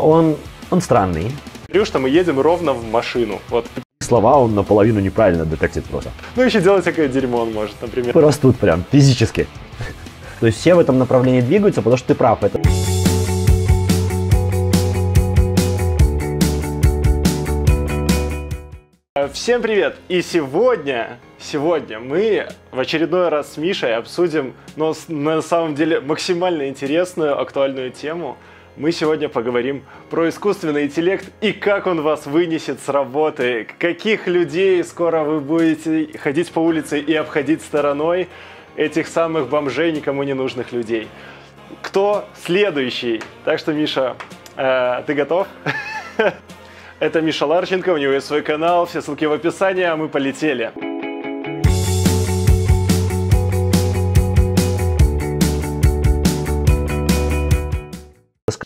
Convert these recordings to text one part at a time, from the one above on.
Он, он странный. Говорю, что мы едем ровно в машину. Вот. Слова он наполовину неправильно детектит просто. Ну, еще делать всякое дерьмо он может, например. Растут прям физически. То есть все в этом направлении двигаются, потому что ты прав. Это... Всем привет! И сегодня, сегодня мы в очередной раз с Мишей обсудим, но на самом деле максимально интересную, актуальную тему. Мы сегодня поговорим про искусственный интеллект и как он вас вынесет с работы, каких людей скоро вы будете ходить по улице и обходить стороной этих самых бомжей, никому не нужных людей. Кто следующий? Так что, Миша, э, ты готов? Это Миша Ларченко, у него есть свой канал, все ссылки в описании, а мы полетели.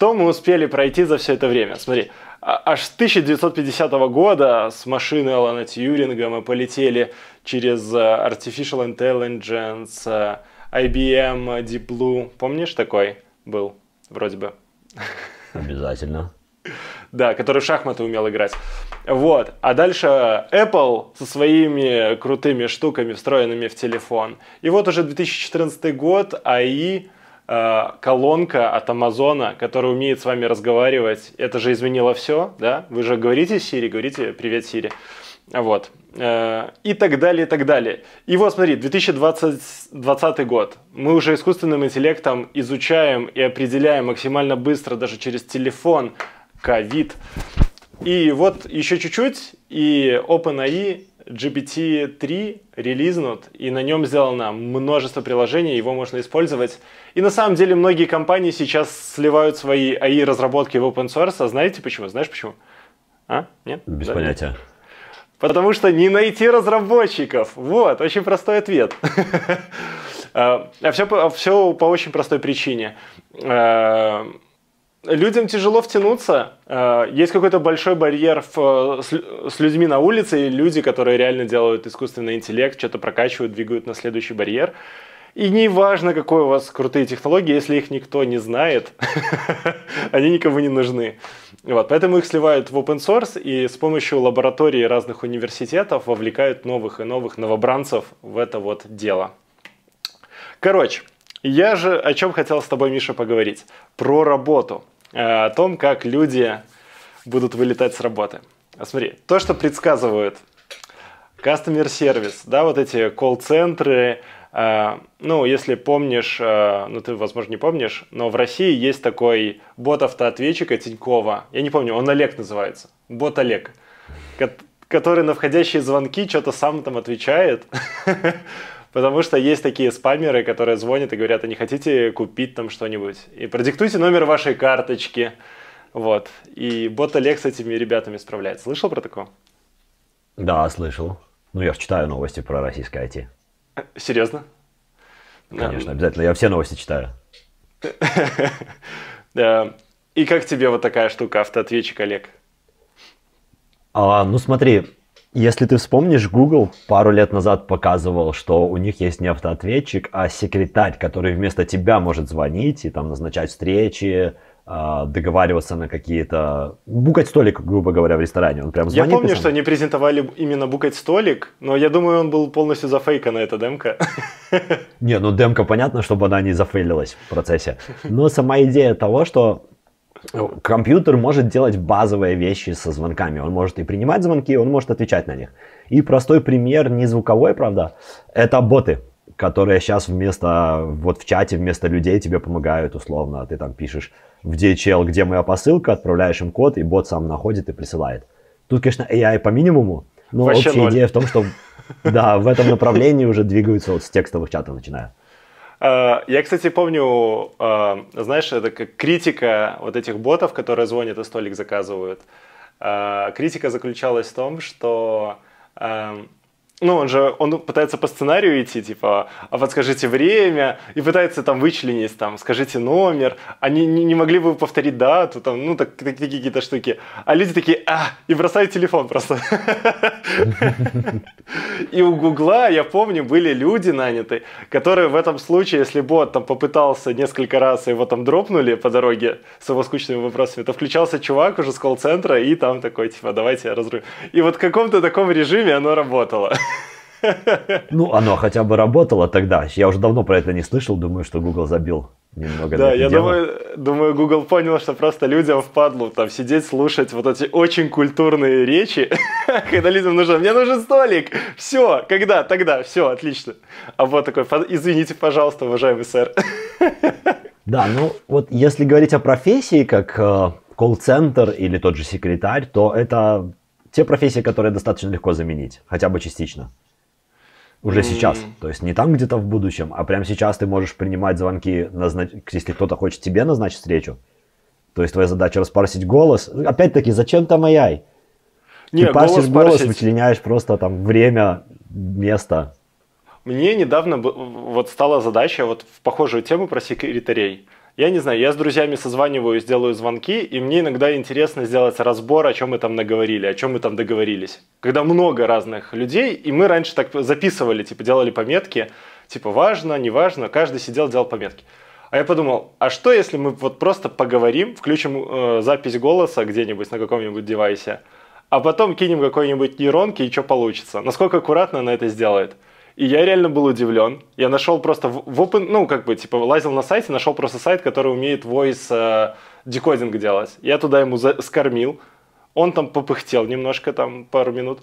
Что мы успели пройти за все это время? Смотри, а, аж с 1950 года с машины Алана Тьюринга мы полетели через э, Artificial Intelligence, э, IBM, Deep Blue. Помнишь такой был? Вроде бы. Обязательно. Да, который в шахматы умел играть. Вот. А дальше Apple со своими крутыми штуками, встроенными в телефон. И вот уже 2014 год, АИ, э, колонка от Амазона, которая умеет с вами разговаривать. Это же изменило все, да? Вы же говорите Siri, говорите «Привет, Siri». Вот. Э, и так далее, и так далее. И вот смотри, 2020 год. Мы уже искусственным интеллектом изучаем и определяем максимально быстро, даже через телефон, ковид. И вот еще чуть-чуть, и OpenAI GPT-3 релизнут, и на нем сделано множество приложений, его можно использовать. И на самом деле многие компании сейчас сливают свои AI-разработки в open source. А знаете почему? Знаешь почему? А? Нет? Без да? понятия. Потому что не найти разработчиков. Вот, очень простой ответ. А все, все по очень простой причине. Людям тяжело втянуться. А, есть какой-то большой барьер в, с, с людьми на улице, и люди, которые реально делают искусственный интеллект, что-то прокачивают, двигают на следующий барьер. И не важно, какой у вас крутые технологии, если их никто не знает, они никому не нужны. Вот, поэтому их сливают в open source и с помощью лабораторий разных университетов вовлекают новых и новых новобранцев в это вот дело. Короче, я же о чем хотел с тобой, Миша, поговорить. Про работу. Э, о том, как люди будут вылетать с работы. А смотри, то, что предсказывают Customer Service, да, вот эти колл-центры, э, ну, если помнишь, э, ну, ты, возможно, не помнишь, но в России есть такой бот-автоответчика Тинькова, я не помню, он Олег называется, бот Олег, который на входящие звонки что-то сам там отвечает, Потому что есть такие спамеры, которые звонят и говорят, а не хотите купить там что-нибудь? И продиктуйте номер вашей карточки. Вот. И бот Олег с этими ребятами справляется. Слышал про такое? Да, слышал. Ну, я читаю новости про российское IT. Серьезно? Конечно, да. обязательно. Я все новости читаю. И как тебе вот такая штука, автоответчик Олег? А, ну смотри, если ты вспомнишь, Google пару лет назад показывал, что у них есть не автоответчик, а секретарь, который вместо тебя может звонить и там назначать встречи, а, договариваться на какие-то... Букать столик, грубо говоря, в ресторане. Он прям звонит. Я помню, что они презентовали именно букать столик, но я думаю, он был полностью зафейкан, эта демка. Не, ну демка понятно, чтобы она не зафейлилась в процессе. Но сама идея того, что компьютер может делать базовые вещи со звонками. Он может и принимать звонки, он может отвечать на них. И простой пример, не звуковой, правда, это боты, которые сейчас вместо, вот в чате вместо людей тебе помогают условно. Ты там пишешь в DHL, где моя посылка, отправляешь им код, и бот сам находит и присылает. Тут, конечно, AI по минимуму, но Вообще общая ноль. идея в том, что да, в этом направлении уже двигаются вот с текстовых чатов начиная. А, я, кстати, помню, а, знаешь, это как критика вот этих ботов, которые звонят и столик заказывают. А, критика заключалась в том, что ну, он же, он пытается по сценарию идти, типа, а подскажите время, и пытается там вычленить, там, скажите номер, они не, не могли бы повторить дату, там, ну, так, такие какие-то штуки. А люди такие, а, и бросают телефон просто. И у Гугла, я помню, были люди наняты, которые в этом случае, если бот там попытался несколько раз, его там дропнули по дороге с его скучными вопросами, то включался чувак уже с колл-центра и там такой, типа, давайте разрыв. И вот в каком-то таком режиме оно работало. Ну, оно хотя бы работало тогда. Я уже давно про это не слышал, думаю, что Google забил немного. Да, я думаю, думаю, Google понял, что просто людям впадло там сидеть, слушать вот эти очень культурные речи, когда людям нужно, мне нужен столик, все, когда, тогда, все, отлично. А вот такой, извините, пожалуйста, уважаемый сэр. Да, ну вот если говорить о профессии, как э, колл-центр или тот же секретарь, то это те профессии, которые достаточно легко заменить, хотя бы частично уже сейчас. То есть не там где-то в будущем, а прямо сейчас ты можешь принимать звонки, назнач... если кто-то хочет тебе назначить встречу. То есть твоя задача распарсить голос. Опять-таки, зачем там AI? Не, ты парсишь голос, голос вычленяешь просто там время, место. Мне недавно вот стала задача вот в похожую тему про секретарей. Я не знаю, я с друзьями созваниваюсь, делаю звонки, и мне иногда интересно сделать разбор, о чем мы там наговорили, о чем мы там договорились. Когда много разных людей, и мы раньше так записывали, типа делали пометки, типа важно, не важно, каждый сидел, делал пометки. А я подумал, а что если мы вот просто поговорим, включим э, запись голоса где-нибудь на каком-нибудь девайсе, а потом кинем какой-нибудь нейронки и что получится? Насколько аккуратно она это сделает? И я реально был удивлен. Я нашел просто в, в open, ну, как бы, типа, лазил на сайте, нашел просто сайт, который умеет voice э, декодинг делать. Я туда ему за- скормил. Он там попыхтел немножко, там, пару минут.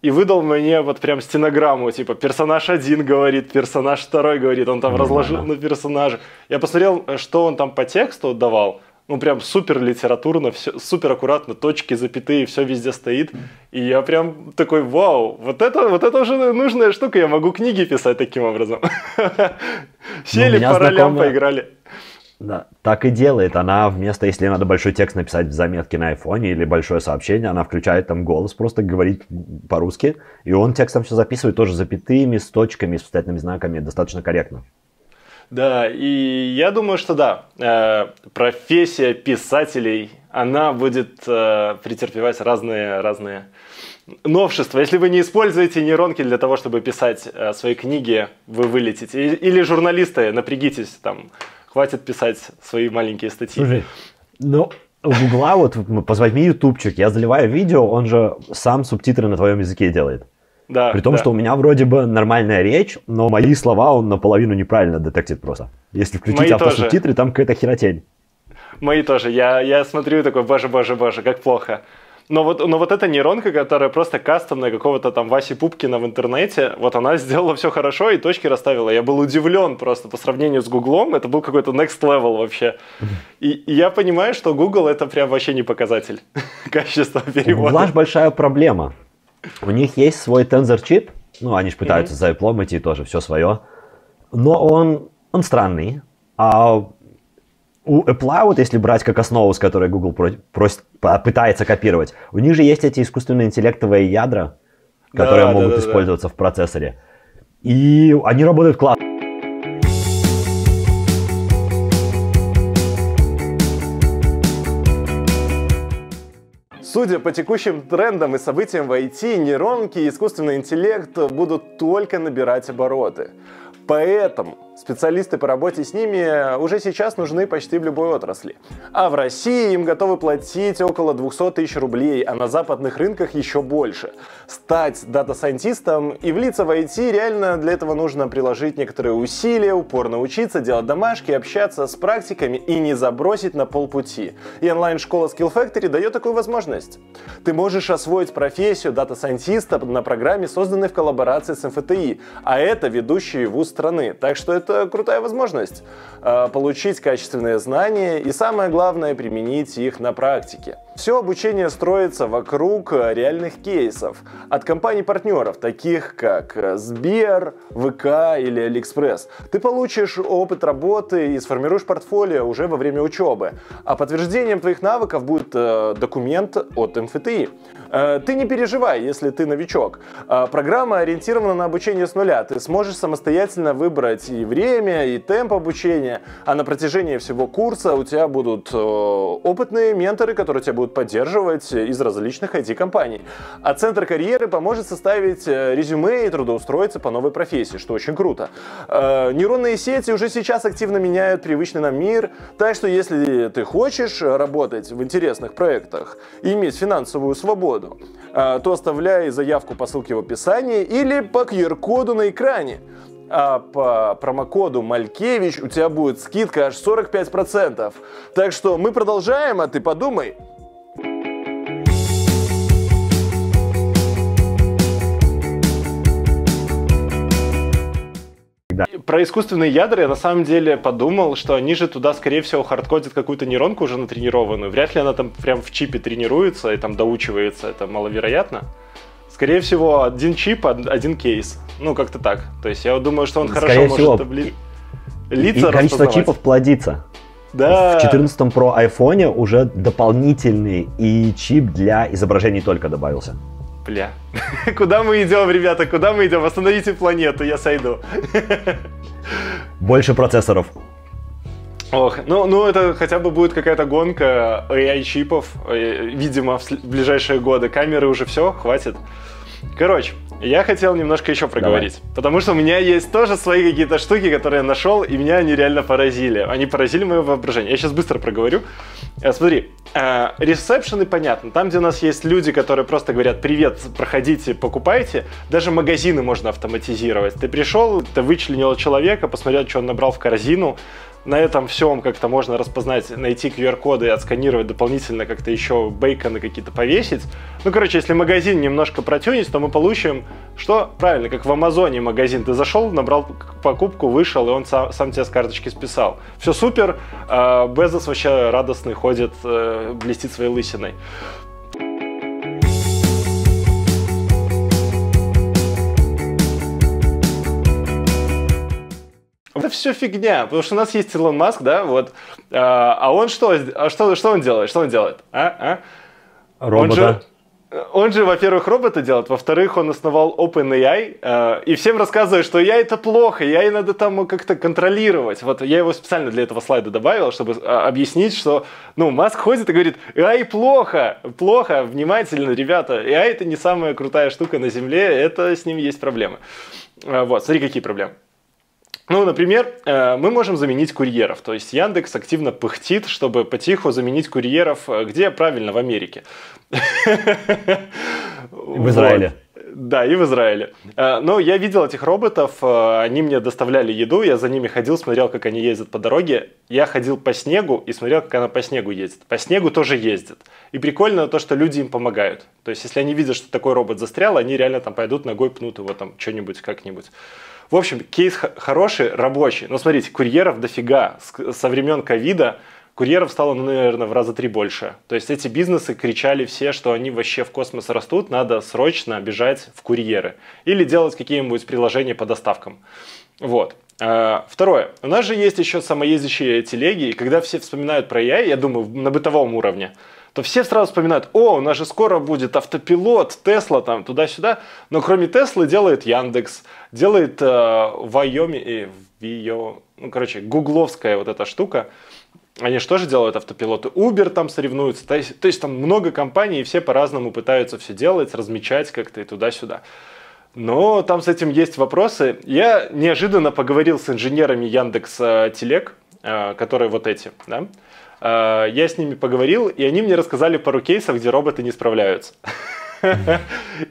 И выдал мне вот прям стенограмму, типа, персонаж один говорит, персонаж второй говорит. Он там Нормально. разложил на персонажа. Я посмотрел, что он там по тексту давал ну прям супер литературно, все, супер аккуратно, точки, запятые, все везде стоит. И я прям такой, вау, вот это, вот это уже нужная штука, я могу книги писать таким образом. Сели по ролям, поиграли. Да, так и делает. Она вместо, если надо большой текст написать в заметке на айфоне или большое сообщение, она включает там голос, просто говорит по-русски, и он текстом все записывает тоже запятыми, с точками, с восклицательными знаками, достаточно корректно. Да, и я думаю, что да, э, профессия писателей, она будет э, претерпевать разные, разные новшества. Если вы не используете нейронки для того, чтобы писать э, свои книги, вы вылетите. Или журналисты, напрягитесь, там, хватит писать свои маленькие статьи. Слушай, ну, у Гугла, вот возьми ютубчик, я заливаю видео, он же сам субтитры на твоем языке делает. Да, При том, да. что у меня вроде бы нормальная речь, но мои слова он наполовину неправильно детектит просто. Если включить мои автосубтитры, тоже. там какая-то херотень. Мои тоже. Я, я смотрю такой, боже, боже, боже, как плохо. Но вот, но вот эта нейронка, которая просто кастомная какого-то там Васи Пупкина в интернете, вот она сделала все хорошо и точки расставила. Я был удивлен просто по сравнению с Гуглом. Это был какой-то next level вообще. И, и я понимаю, что Google это прям вообще не показатель качества перевода. У Гугла большая проблема. У них есть свой тензор чип, ну, они же пытаются mm-hmm. за Apple идти тоже, все свое. Но он, он странный. А у Apple, вот если брать как основу, с которой Google просит, пытается копировать, у них же есть эти искусственные интеллектовые ядра, которые да, могут да, да, использоваться да. в процессоре. И они работают классно. Судя по текущим трендам и событиям в IT, нейронки и искусственный интеллект будут только набирать обороты. Поэтому специалисты по работе с ними уже сейчас нужны почти в любой отрасли. А в России им готовы платить около 200 тысяч рублей, а на западных рынках еще больше. Стать дата-сайентистом и влиться в IT реально для этого нужно приложить некоторые усилия, упорно учиться, делать домашки, общаться с практиками и не забросить на полпути. И онлайн-школа Skill Factory дает такую возможность. Ты можешь освоить профессию дата-сайентиста на программе, созданной в коллаборации с МФТИ, а это ведущий вуз страны. Так что это крутая возможность э, получить качественные знания и самое главное применить их на практике. Все обучение строится вокруг э, реальных кейсов от компаний-партнеров, таких как э, Сбер, ВК или Алиэкспресс. Ты получишь опыт работы и сформируешь портфолио уже во время учебы. А подтверждением твоих навыков будет э, документ от МФТИ. Ты не переживай, если ты новичок. Программа ориентирована на обучение с нуля. Ты сможешь самостоятельно выбрать и время, и темп обучения. А на протяжении всего курса у тебя будут опытные менторы, которые тебя будут будут поддерживать из различных IT-компаний. А Центр карьеры поможет составить э, резюме и трудоустроиться по новой профессии, что очень круто. Э, нейронные сети уже сейчас активно меняют привычный нам мир, так что если ты хочешь работать в интересных проектах и иметь финансовую свободу, э, то оставляй заявку по ссылке в описании или по QR-коду на экране а по промокоду Малькевич у тебя будет скидка аж 45%. Так что мы продолжаем, а ты подумай. Да. Про искусственные ядра я на самом деле подумал, что они же туда, скорее всего, хардкодят какую-то нейронку уже натренированную. Вряд ли она там прям в чипе тренируется и там доучивается. Это маловероятно. Скорее всего, один чип, один кейс. Ну, как-то так. То есть я думаю, что он скорее хорошо всего, может обли... лица и количество чипов плодится. Да. В 14 Pro iPhone уже дополнительный и чип для изображений только добавился. Бля. Куда мы идем, ребята? Куда мы идем? Остановите планету, я сойду. Больше процессоров. Ох, ну, ну это хотя бы будет какая-то гонка AI-чипов, э, видимо, в ближайшие годы. Камеры уже все, хватит. Короче, я хотел немножко еще проговорить. Давай. Потому что у меня есть тоже свои какие-то штуки, которые я нашел, и меня они реально поразили. Они поразили мое воображение. Я сейчас быстро проговорю. Э, смотри, э, ресепшены понятно. Там, где у нас есть люди, которые просто говорят «Привет, проходите, покупайте», даже магазины можно автоматизировать. Ты пришел, ты вычленил человека, посмотрел, что он набрал в корзину, на этом всем как-то можно распознать, найти QR-коды отсканировать дополнительно как-то еще бейконы какие-то повесить. Ну, короче, если магазин немножко протюнить, то мы получим, что правильно, как в Амазоне магазин. Ты зашел, набрал покупку, вышел, и он сам, сам тебе с карточки списал. Все супер, э, Безос вообще радостный ходит, э, блестит своей лысиной. Это все фигня, потому что у нас есть Илон Маск, да, вот, а, а он что, а что, что он делает, что он делает, а, а? Робота. Он же, он же, во-первых, робота делает, во-вторых, он основал OpenAI, э, и всем рассказывает, что я это плохо, я и надо там как-то контролировать. Вот я его специально для этого слайда добавил, чтобы а, объяснить, что, ну, Маск ходит и говорит, AI плохо, плохо, внимательно, ребята, AI это не самая крутая штука на Земле, это с ним есть проблемы. Э, вот, смотри, какие проблемы. Ну, например, э, мы можем заменить курьеров. То есть Яндекс активно пыхтит, чтобы потиху заменить курьеров. Э, где? Правильно, в Америке. В Израиле. Да, и в Израиле. Э, но я видел этих роботов, они мне доставляли еду, я за ними ходил, смотрел, как они ездят по дороге. Я ходил по снегу и смотрел, как она по снегу ездит. По снегу тоже ездит. И прикольно то, что люди им помогают. То есть, если они видят, что такой робот застрял, они реально там пойдут ногой пнут его там что-нибудь как-нибудь. В общем, кейс хороший, рабочий. Но смотрите, курьеров дофига. Со времен ковида курьеров стало, ну, наверное, в раза три больше. То есть эти бизнесы кричали все, что они вообще в космос растут, надо срочно бежать в курьеры. Или делать какие-нибудь приложения по доставкам. Вот. А, второе. У нас же есть еще самоездящие телеги, и когда все вспоминают про AI, я думаю, на бытовом уровне, то все сразу вспоминают, о, у нас же скоро будет автопилот, Тесла там, туда-сюда. Но кроме Теслы делает Яндекс, делает э, Вайоми, э, Вио, ну, короче, гугловская вот эта штука. Они же тоже делают автопилоты. Uber там соревнуются. То есть, то есть там много компаний, и все по-разному пытаются все делать, размечать как-то и туда-сюда. Но там с этим есть вопросы. Я неожиданно поговорил с инженерами Яндекс Телег, э, которые вот эти, да, Э, я с ними поговорил, и они мне рассказали пару кейсов, где роботы не справляются.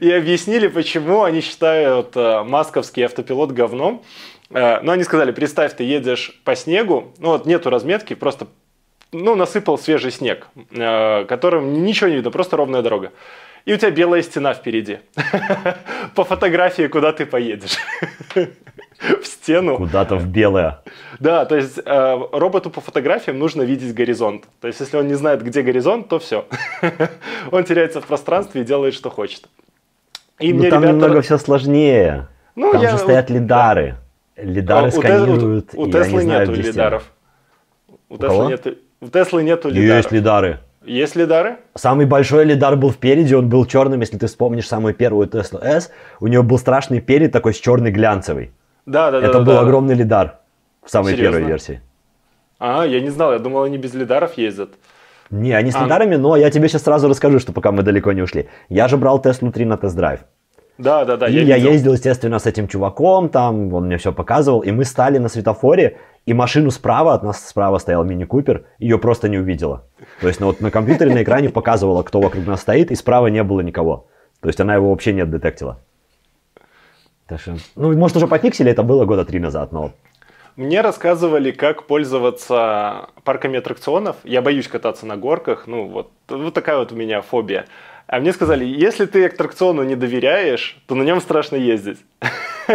И объяснили, почему они считают э, масковский автопилот говном. Э, но они сказали, представь, ты едешь по снегу, ну вот нету разметки, просто ну, насыпал свежий снег, которым ничего не видно, просто ровная дорога. И у тебя белая стена впереди. По фотографии, куда ты поедешь. В стену. Куда-то в белое. Да, то есть э, роботу по фотографиям нужно видеть горизонт. То есть если он не знает, где горизонт, то все. Он теряется в пространстве и делает, что хочет. И мне там ребята... немного все сложнее. Ну, там я... же стоят лидары. Лидары а, сканируют. У, у, у Теслы нету лидаров. У, у Теслы нету, у Теслы нету лидаров. Есть лидары. Есть лидары? Самый большой лидар был впереди, он был черным, если ты вспомнишь самую первую Tesla S, у нее был страшный перед такой с черный глянцевый. Да, да, да. Это да, был да. огромный лидар в самой Серьезно? первой версии. А, я не знал, я думал, они без лидаров ездят. Не, они с а. лидарами, но я тебе сейчас сразу расскажу, что пока мы далеко не ушли. Я же брал Tesla 3 на тест-драйв. Да, да, да. И я, я ездил, естественно, с этим чуваком, там, он мне все показывал, и мы стали на светофоре, и машину справа, от нас справа стоял мини-купер, ее просто не увидела. То есть ну, вот на компьютере на экране показывала, кто вокруг нас стоит, и справа не было никого. То есть она его вообще не детектила. Так что, ну, может, уже пофиксили, это было года три назад, но... Мне рассказывали, как пользоваться парками аттракционов. Я боюсь кататься на горках, ну, вот, вот такая вот у меня фобия. А мне сказали, если ты аттракциону не доверяешь, то на нем страшно ездить.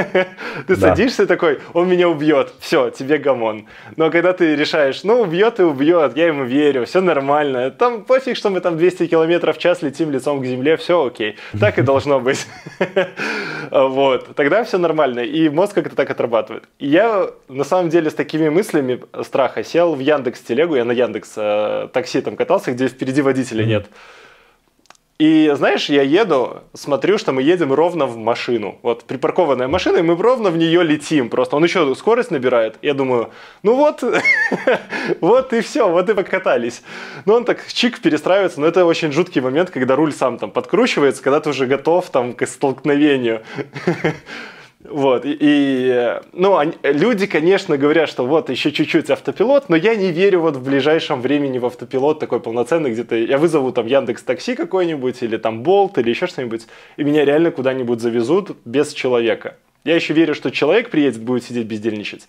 Ты садишься такой, он меня убьет, все, тебе гамон. Но когда ты решаешь, ну убьет и убьет, я ему верю, все нормально. Там пофиг, что мы там 200 километров в час летим лицом к земле, все окей. Так и должно быть. Вот, тогда все нормально. И мозг как-то так отрабатывает. И я на самом деле с такими мыслями страха сел в Яндекс телегу, я на Яндекс э, такси там катался, где впереди водителя нет. И знаешь, я еду, смотрю, что мы едем ровно в машину. Вот припаркованная машина, и мы ровно в нее летим. Просто он еще скорость набирает. Я думаю, ну вот, вот и все, вот и покатались. Но он так чик перестраивается, но это очень жуткий момент, когда руль сам там подкручивается, когда ты уже готов там к столкновению. Вот, и, ну, они, люди, конечно, говорят, что вот еще чуть-чуть автопилот, но я не верю вот в ближайшем времени в автопилот такой полноценный, где-то я вызову там Яндекс Такси какой-нибудь, или там Болт, или еще что-нибудь, и меня реально куда-нибудь завезут без человека. Я еще верю, что человек приедет, будет сидеть бездельничать,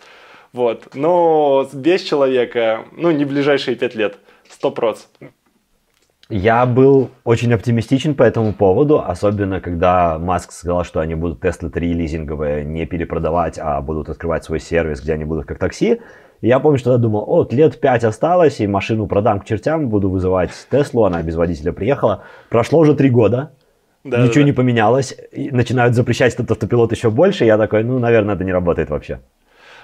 вот, но без человека, ну, не ближайшие пять лет, сто процентов. Я был очень оптимистичен по этому поводу, особенно когда Маск сказал, что они будут Tesla 3 лизинговые не перепродавать, а будут открывать свой сервис, где они будут как такси. И я помню, что я думал, от, лет 5 осталось, и машину продам к чертям, буду вызывать Теслу, она без водителя приехала. Прошло уже 3 года, да, ничего да, не поменялось, и начинают запрещать этот автопилот еще больше, я такой, ну, наверное, это не работает вообще.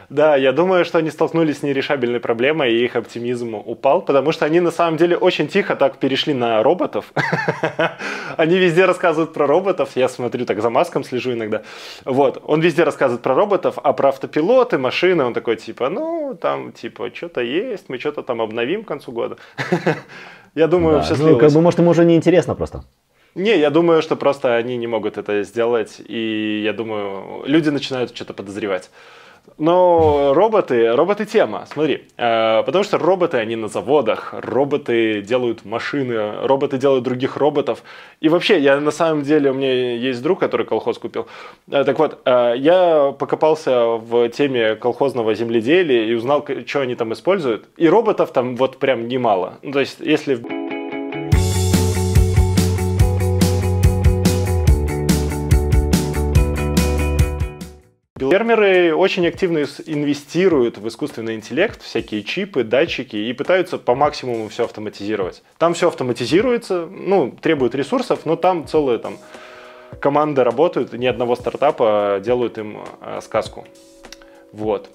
Да, я думаю, что они столкнулись с нерешабельной проблемой, и их оптимизм упал, потому что они на самом деле очень тихо так перешли на роботов. Они везде рассказывают про роботов, я смотрю, так за маском слежу иногда. Вот, он везде рассказывает про роботов, а про автопилоты, машины, он такой типа, ну, там, типа, что-то есть, мы что-то там обновим к концу года. Я думаю, все Ну, как бы, может, ему уже не интересно просто. Не, я думаю, что просто они не могут это сделать, и я думаю, люди начинают что-то подозревать. Но роботы, роботы тема, смотри, э, потому что роботы, они на заводах, роботы делают машины, роботы делают других роботов. И вообще, я на самом деле, у меня есть друг, который колхоз купил. Э, так вот, э, я покопался в теме колхозного земледелия и узнал, что они там используют. И роботов там вот прям немало. Ну, то есть, если... Фермеры очень активно инвестируют в искусственный интеллект, всякие чипы, датчики и пытаются по максимуму все автоматизировать. Там все автоматизируется, ну, требует ресурсов, но там целые там команды работают, ни одного стартапа делают им э, сказку. Вот.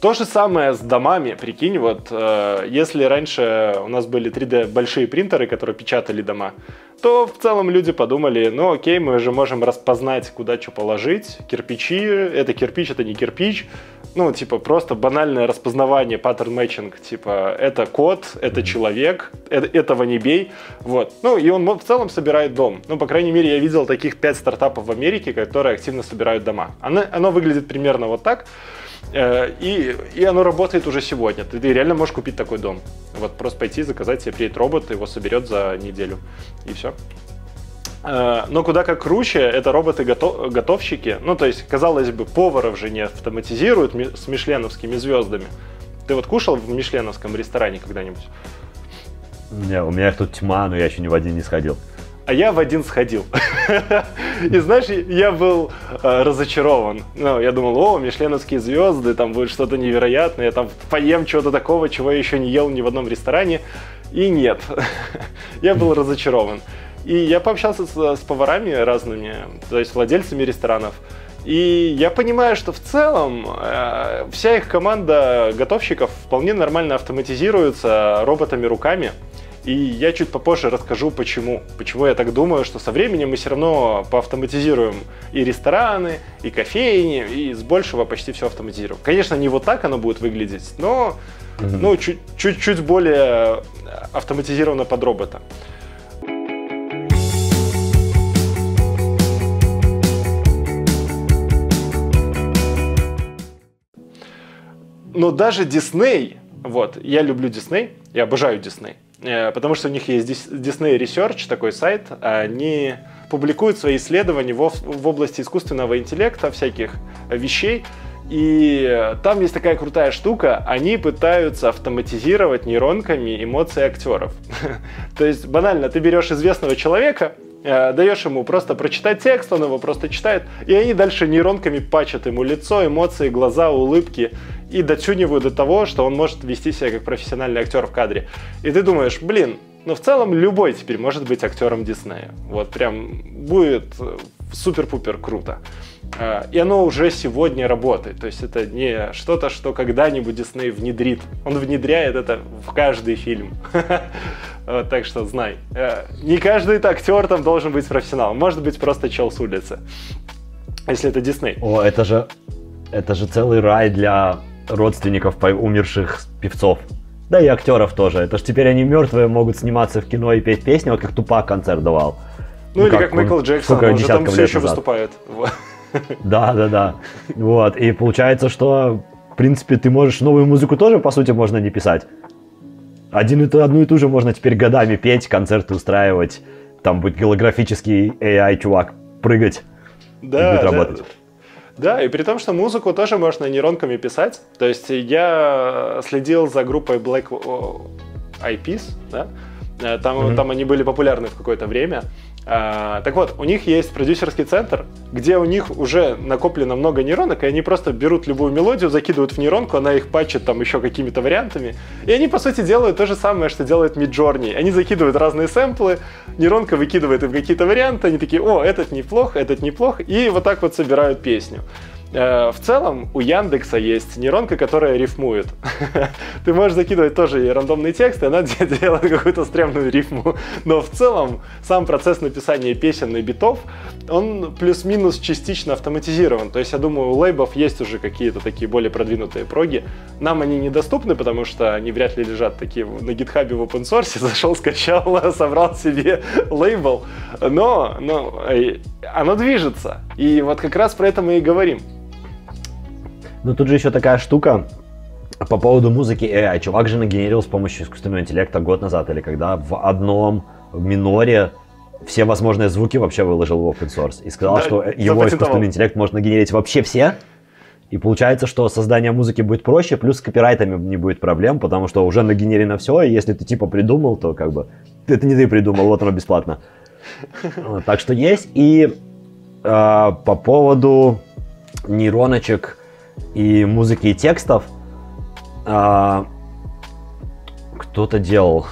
То же самое с домами, прикинь, вот э, если раньше у нас были 3D большие принтеры, которые печатали дома, то в целом люди подумали, ну окей, мы же можем распознать, куда что положить, кирпичи, это кирпич, это не кирпич, ну типа просто банальное распознавание, паттерн мэтчинг, типа это код, это человек, это, этого не бей, вот. Ну и он в целом собирает дом, ну по крайней мере я видел таких 5 стартапов в Америке, которые активно собирают дома. Оно, оно выглядит примерно вот так, и, и оно работает уже сегодня. Ты, ты реально можешь купить такой дом. Вот просто пойти, заказать себе приедет робот, его соберет за неделю. И все. Э, но куда как круче, это роботы-готовщики. Ну, то есть, казалось бы, поваров же не автоматизируют с мишленовскими звездами. Ты вот кушал в мишленовском ресторане когда-нибудь? Не, у меня их тут тьма, но я еще ни в один не сходил. А я в один сходил. И знаешь, я был э, разочарован. Ну, я думал, о, мишленовские звезды, там будет что-то невероятное, я там поем чего-то такого, чего я еще не ел ни в одном ресторане. И нет, я был разочарован. И я пообщался с, с поварами разными, то есть владельцами ресторанов. И я понимаю, что в целом э, вся их команда готовщиков вполне нормально автоматизируется роботами руками. И я чуть попозже расскажу, почему. Почему я так думаю, что со временем мы все равно поавтоматизируем и рестораны, и кофейни, и с большего почти все автоматизируем. Конечно, не вот так оно будет выглядеть, но mm ну, чуть-чуть более автоматизировано под робота. Но даже Дисней, вот, я люблю Дисней, я обожаю Дисней, потому что у них есть Disney Research, такой сайт, они публикуют свои исследования в, области искусственного интеллекта, всяких вещей, и там есть такая крутая штука, они пытаются автоматизировать нейронками эмоции актеров. То есть банально, ты берешь известного человека, э, даешь ему просто прочитать текст, он его просто читает, и они дальше нейронками пачат ему лицо, эмоции, глаза, улыбки и дотюнивают до того, что он может вести себя как профессиональный актер в кадре. И ты думаешь, блин, ну в целом любой теперь может быть актером Диснея. Вот прям будет э, супер-пупер круто. А, и оно уже сегодня работает. То есть это не что-то, что когда-нибудь Дисней внедрит. Он внедряет это в каждый фильм. Так что знай. Э, не каждый актер там должен быть профессионалом. Может быть просто чел с улицы. Если это Дисней. О, это же, это же целый рай для родственников умерших певцов. Да и актеров тоже. Это ж теперь они мертвые могут сниматься в кино и петь песни, вот как Тупак концерт давал. Ну, ну или как, как Майкл Джексон, он же там все еще назад. выступает. Да, да, да. Вот. И получается, что в принципе ты можешь новую музыку тоже, по сути, можно не писать. Один и ту, одну и ту же можно теперь годами петь, концерты устраивать. Там будет голографический AI-чувак прыгать. Да, и будет работать. Да. И при том, что музыку тоже можно нейронками писать. То есть я следил за группой Black Eyed Peas, да? Э, там, mm-hmm. там они были популярны в какое-то время. А, так вот, у них есть продюсерский центр, где у них уже накоплено много нейронок, и они просто берут любую мелодию, закидывают в нейронку, она их пачет там еще какими-то вариантами. И они, по сути, делают то же самое, что делает Midjourney. Они закидывают разные сэмплы, нейронка выкидывает им какие-то варианты, они такие, о, этот неплох, этот неплох, и вот так вот собирают песню. Э, в целом у Яндекса есть нейронка, которая рифмует. Ты можешь закидывать тоже рандомный текст, и она делает какую-то стрёмную рифму. Но в целом сам процесс написания песен и битов, он плюс-минус частично автоматизирован. То есть я думаю, у лейбов есть уже какие-то такие более продвинутые проги. Нам они недоступны, потому что они вряд ли лежат такие на гитхабе в open source. Зашел, скачал, собрал себе лейбл. Но, но э, оно движется. И вот как раз про это мы и говорим. Но тут же еще такая штука, по поводу музыки AI. Чувак же нагенерил с помощью искусственного интеллекта год назад, или когда в одном миноре все возможные звуки вообще выложил в open source. И сказал, да, что его искусственный интеллект может нагенерить вообще все. И получается, что создание музыки будет проще, плюс с копирайтами не будет проблем, потому что уже нагенерено все, и если ты типа придумал, то как бы это не ты придумал, вот оно бесплатно. Так что есть. И э, по поводу нейроночек, и музыки, и текстов а, кто-то делал.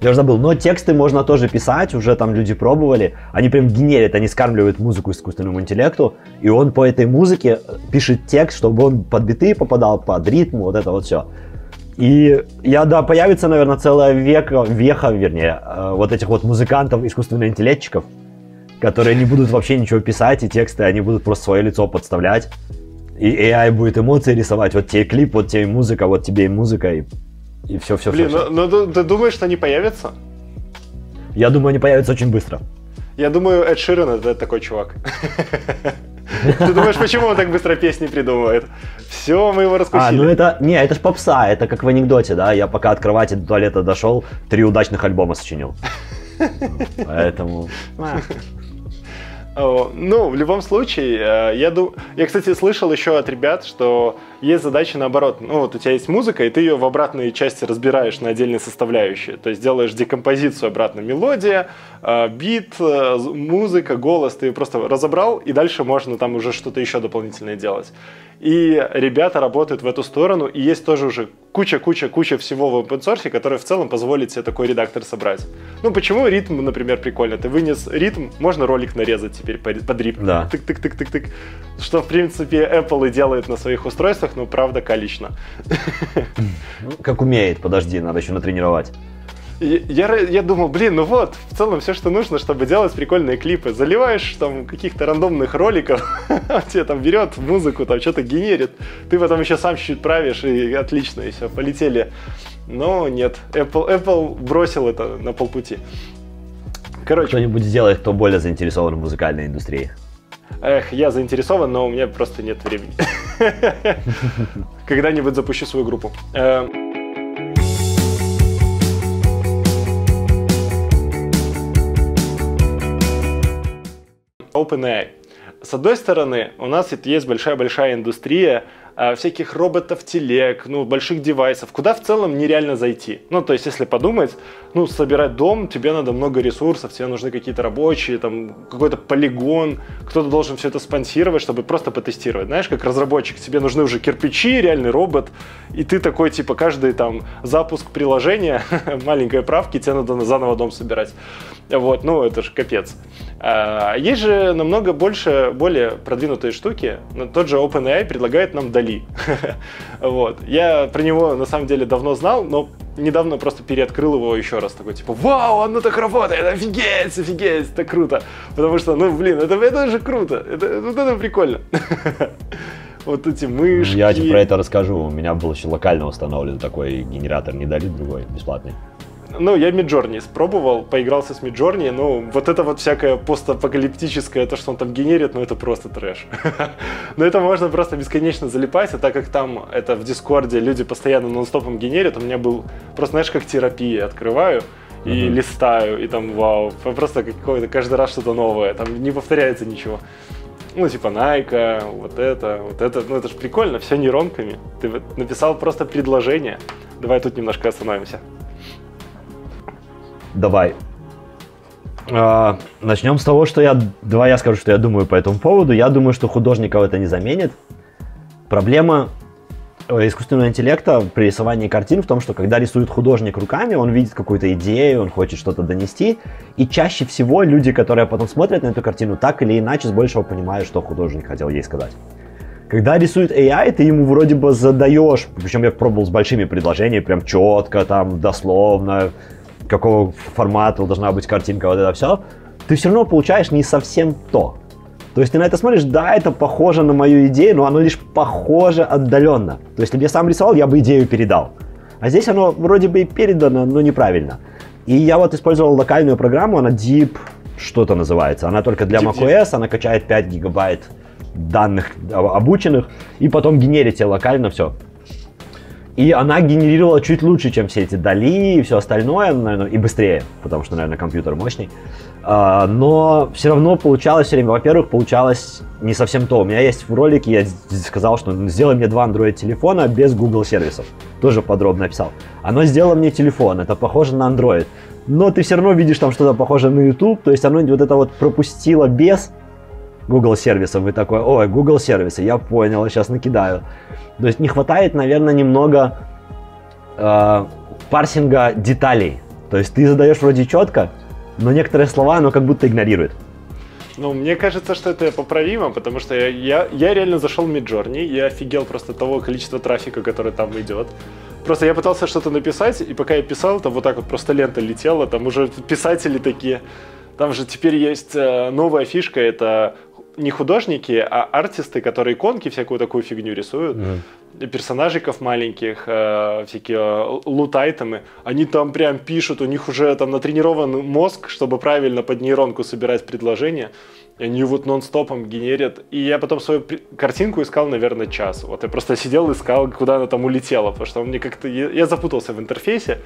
Я уже забыл, но тексты можно тоже писать, уже там люди пробовали. Они прям генерят, они скармливают музыку искусственному интеллекту, и он по этой музыке пишет текст, чтобы он под биты попадал, под ритм, вот это вот все. И я, да, появится, наверное, целая века, веха, вернее, э, вот этих вот музыкантов, искусственных интеллектчиков, которые не будут вообще ничего писать, и тексты, они будут просто свое лицо подставлять и AI будет эмоции рисовать, вот тебе клип, вот тебе музыка, вот тебе и музыка, и, и все, все, Блин, все. ну, ну ты думаешь, что они появятся? Я думаю, они появятся очень быстро. Я думаю, Эд Ширен это такой чувак. Ты думаешь, почему он так быстро песни придумывает? Все, мы его раскусили. А, ну это, не, это ж попса, это как в анекдоте, да, я пока от кровати до туалета дошел, три удачных альбома сочинил. Поэтому... Ну, в любом случае, э, я, думаю, я, кстати, слышал еще от ребят, что есть задачи наоборот. Ну, вот у тебя есть музыка, и ты ее в обратные части разбираешь на отдельные составляющие. То есть делаешь декомпозицию обратно. Мелодия, э, бит, э, музыка, голос. Ты просто разобрал, и дальше можно там уже что-то еще дополнительное делать. И ребята работают в эту сторону, и есть тоже уже куча-куча-куча всего в open source, который в целом позволит себе такой редактор собрать. Ну, почему ритм, например, прикольно? Ты вынес ритм, можно ролик нарезать теперь под ритм. Да. Тык-тык-тык-тык-тык. Что, в принципе, Apple и делает на своих устройствах, но, правда, калично. Ну, как умеет, подожди, надо еще натренировать. Я, я думал, блин, ну вот, в целом все, что нужно, чтобы делать прикольные клипы. Заливаешь там каких-то рандомных роликов, тебе там берет музыку, там что-то генерит. Ты потом еще сам чуть-чуть правишь, и отлично, и все, полетели. Но нет, Apple, Apple бросил это на полпути. Короче. Кто-нибудь сделает, кто более заинтересован в музыкальной индустрии. Эх, я заинтересован, но у меня просто нет времени. Когда-нибудь запущу свою группу. Эм, OpenAI. С одной стороны, у нас есть большая-большая индустрия а, всяких роботов, телег, ну, больших девайсов, куда в целом нереально зайти. Ну, то есть, если подумать, ну, собирать дом, тебе надо много ресурсов, тебе нужны какие-то рабочие, там, какой-то полигон, кто-то должен все это спонсировать, чтобы просто потестировать. Знаешь, как разработчик, тебе нужны уже кирпичи, реальный робот, и ты такой, типа, каждый там запуск приложения, маленькой правки, тебе надо заново дом собирать. Вот, ну, это же капец. А, есть же намного больше, более продвинутые штуки. Тот же OpenAI предлагает нам Дали. вот. Я про него, на самом деле, давно знал, но недавно просто переоткрыл его еще раз. Такой, типа, вау, оно так работает, офигеть, офигеть, это круто. Потому что, ну, блин, это, это же круто, это, вот это прикольно. вот эти мышки. Я тебе про это расскажу. У меня был еще локально установлен такой генератор, не дали другой, бесплатный. Ну, я Миджорни испробовал, поигрался с Миджорни, ну, вот это вот всякое постапокалиптическое, то, что он там генерит, ну, это просто трэш. Но это можно просто бесконечно залипать, а так как там это в Дискорде люди постоянно нон-стопом генерят, у меня был просто, знаешь, как терапия, открываю, и uh-huh. листаю, и там вау, просто какое-то каждый раз что-то новое, там не повторяется ничего. Ну, типа Найка, вот это, вот это, ну это же прикольно, все нейронками. Ты написал просто предложение. Давай тут немножко остановимся. Давай. А, начнем с того, что я... Давай я скажу, что я думаю по этому поводу. Я думаю, что художников это не заменит. Проблема э, искусственного интеллекта при рисовании картин в том, что когда рисует художник руками, он видит какую-то идею, он хочет что-то донести, и чаще всего люди, которые потом смотрят на эту картину, так или иначе с большего понимают, что художник хотел ей сказать. Когда рисует AI, ты ему вроде бы задаешь, причем я пробовал с большими предложениями, прям четко, там, дословно, какого формата должна быть картинка, вот это все, ты все равно получаешь не совсем то. То есть ты на это смотришь, да, это похоже на мою идею, но оно лишь похоже отдаленно. То есть, если бы я сам рисовал, я бы идею передал. А здесь оно вроде бы и передано, но неправильно. И я вот использовал локальную программу, она Deep что-то называется. Она только для Deep macOS, она качает 5 гигабайт данных обученных, и потом генерит тебе локально все. И она генерировала чуть лучше, чем все эти Дали и все остальное, наверное, и быстрее, потому что, наверное, компьютер мощный. А, но все равно получалось все время, во-первых, получалось не совсем то. У меня есть в ролике, я сказал, что сделай мне два Android телефона без Google сервисов. Тоже подробно описал. Оно сделало мне телефон, это похоже на Android. Но ты все равно видишь там что-то похожее на YouTube, то есть оно вот это вот пропустило без Google сервисов. Вы такой, ой, Google сервисы, я понял, сейчас накидаю. То есть не хватает, наверное, немного э, парсинга деталей. То есть ты задаешь вроде четко, но некоторые слова оно как будто игнорирует. Ну, мне кажется, что это поправимо, потому что я, я, я реально зашел в Midjourney, я офигел просто того количества трафика, который там идет. Просто я пытался что-то написать, и пока я писал, там вот так вот просто лента летела, там уже писатели такие. Там же теперь есть э, новая фишка, это не художники, а артисты, которые иконки, всякую такую фигню рисуют, mm. персонажиков маленьких, э, всякие э, лут-айтемы, они там прям пишут, у них уже там натренирован мозг, чтобы правильно под нейронку собирать предложения, и они вот нон-стопом генерят. И я потом свою картинку искал, наверное, час. Вот я просто сидел, искал, куда она там улетела, потому что мне как-то... Я запутался в интерфейсе,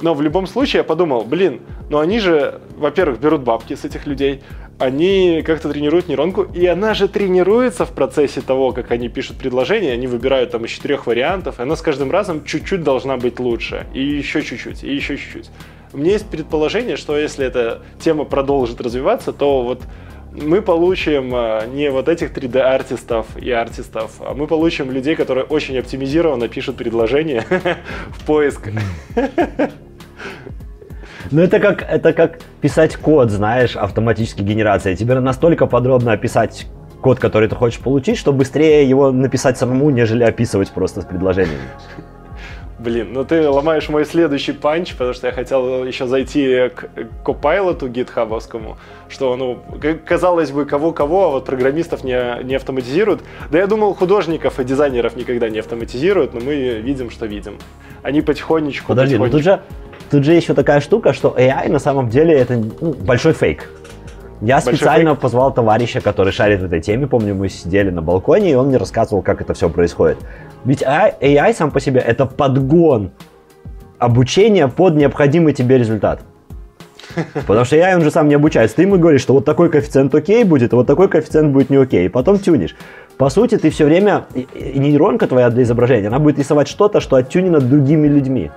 но в любом случае я подумал, блин, ну они же, во-первых, берут бабки с этих людей, они как-то тренируют нейронку, и она же тренируется в процессе того, как они пишут предложение, они выбирают там из четырех вариантов, и она с каждым разом чуть-чуть должна быть лучше, и еще чуть-чуть, и еще чуть-чуть. У меня есть предположение, что если эта тема продолжит развиваться, то вот мы получим э, не вот этих 3D-артистов и артистов, а мы получим людей, которые очень оптимизированно пишут предложения в поиск. Ну, это как, это как писать код, знаешь, автоматически генерация. Тебе настолько подробно описать код, который ты хочешь получить, чтобы быстрее его написать самому, нежели описывать просто с предложениями. Блин, ну ты ломаешь мой следующий панч, потому что я хотел еще зайти к копайлоту гитхабовскому, что, ну, казалось бы, кого-кого, а вот программистов не, не автоматизируют. Да я думал, художников и дизайнеров никогда не автоматизируют, но мы видим, что видим. Они потихонечку... Подожди, потихонечку... ну тут же, тут же еще такая штука, что AI на самом деле это ну, большой фейк. Я Большой специально фейк. позвал товарища, который шарит в этой теме. Помню, мы сидели на балконе, и он мне рассказывал, как это все происходит. Ведь AI сам по себе это подгон обучения под необходимый тебе результат. Потому что AI, он же сам не обучается. Ты ему говоришь, что вот такой коэффициент окей будет, а вот такой коэффициент будет не окей. И потом тюнишь. По сути, ты все время, и нейронка твоя для изображения, она будет рисовать что-то, что оттюнено другими людьми.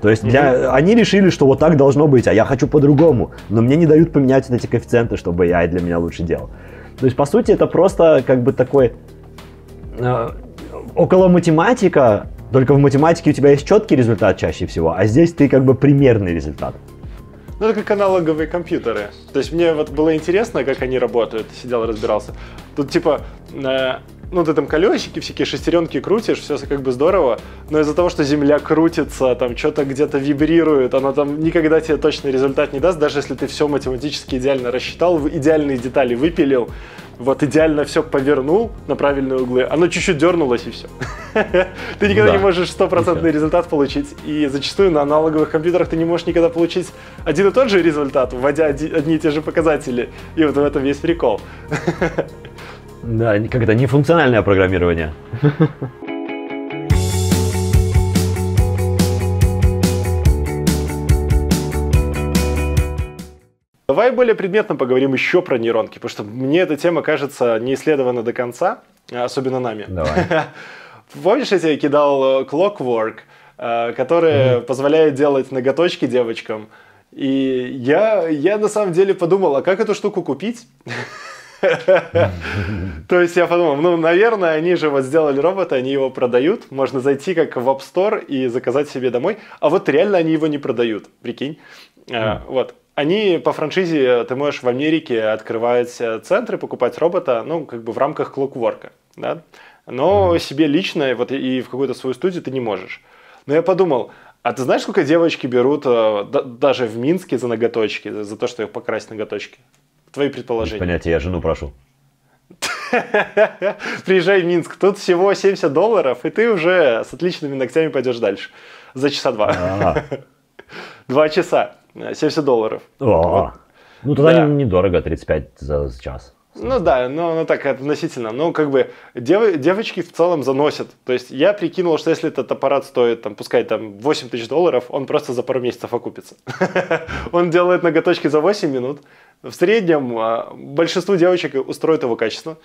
То есть для, mm-hmm. они решили, что вот так должно быть, а я хочу по-другому. Но мне не дают поменять вот эти коэффициенты, чтобы я для меня лучше делал. То есть, по сути, это просто как бы такой около математика, только в математике у тебя есть четкий результат чаще всего, а здесь ты как бы примерный результат. Ну, это как аналоговые компьютеры. То есть мне вот было интересно, как они работают, сидел, разбирался. Тут типа э, ну, ты там колесики, всякие шестеренки крутишь, все как бы здорово, но из-за того, что Земля крутится, там что-то где-то вибрирует, она там никогда тебе точный результат не даст, даже если ты все математически идеально рассчитал, идеальные детали выпилил, вот идеально все повернул на правильные углы, оно чуть-чуть дернулось и все. Ты никогда не можешь стопроцентный результат получить. И зачастую на аналоговых компьютерах ты не можешь никогда получить один и тот же результат, вводя одни и те же показатели. И вот в этом весь прикол. Да, когда нефункциональное программирование. Давай более предметно поговорим еще про нейронки, потому что мне эта тема кажется не исследована до конца, особенно нами. Давай. Помнишь, я тебе кидал э, Clockwork, э, который mm-hmm. позволяет делать ноготочки девочкам? И я, я на самом деле подумал, а как эту штуку купить? То есть я подумал, ну, наверное, они же вот сделали робота, они его продают. Можно зайти как в App Store и заказать себе домой. А вот реально они его не продают, прикинь. А, вот. Они по франшизе, ты можешь в Америке открывать центры, покупать робота, ну, как бы в рамках клокворка, да. Но себе лично вот и в какую-то свою студию ты не можешь. Но я подумал, а ты знаешь, сколько девочки берут э, даже в Минске за ноготочки, за то, что их покрасить ноготочки? Твои предположения. Понятие, я жену прошу. Приезжай в Минск, тут всего 70 долларов, и ты уже с отличными ногтями пойдешь дальше. За часа два. А. Два часа, 70 долларов. Ну тогда недорого, 35 за час. Ну да, ну, ну так относительно. Ну, как бы дев, девочки в целом заносят. То есть я прикинул, что если этот аппарат стоит, там, пускай там 8 тысяч долларов, он просто за пару месяцев окупится. Он делает ноготочки за 8 минут, в среднем а, большинству девочек устроит его качество.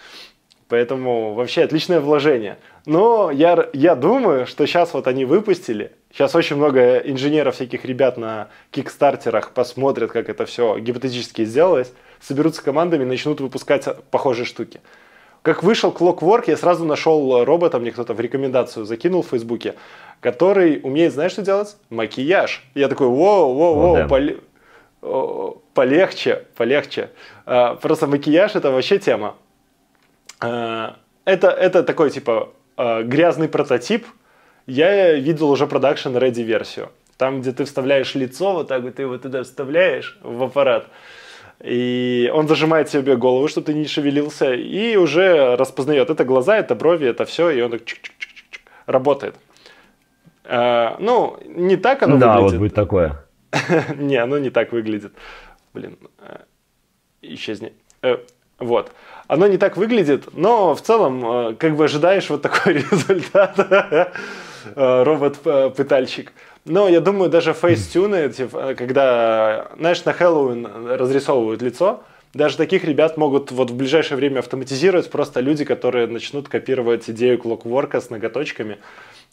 Поэтому вообще отличное вложение. Но я, я думаю, что сейчас вот они выпустили. Сейчас очень много инженеров, всяких ребят на кикстартерах посмотрят, как это все гипотетически сделалось, соберутся командами и начнут выпускать похожие штуки. Как вышел Clockwork, я сразу нашел робота, мне кто-то в рекомендацию закинул в Фейсбуке, который умеет, знаешь, что делать? Макияж. Я такой, воу, воу, воу, полегче, полегче. А, просто макияж это вообще тема. А, это, это такой типа а, грязный прототип. Я видел уже продакшн ready версию. Там, где ты вставляешь лицо, вот так вот ты его туда вставляешь в аппарат. И он зажимает себе голову, чтобы ты не шевелился, и уже распознает. Это глаза, это брови, это все, и он так работает. ну, не так оно да, выглядит. Да, вот будет такое. Не, оно не так выглядит. Блин, э, исчезни. Э, вот. Оно не так выглядит, но в целом, как бы ожидаешь вот такой результат. Робот-пытальщик. Но я думаю, даже фейстюны, типа, когда, знаешь, на Хэллоуин разрисовывают лицо, даже таких ребят могут вот в ближайшее время автоматизировать просто люди, которые начнут копировать идею клокворка с ноготочками.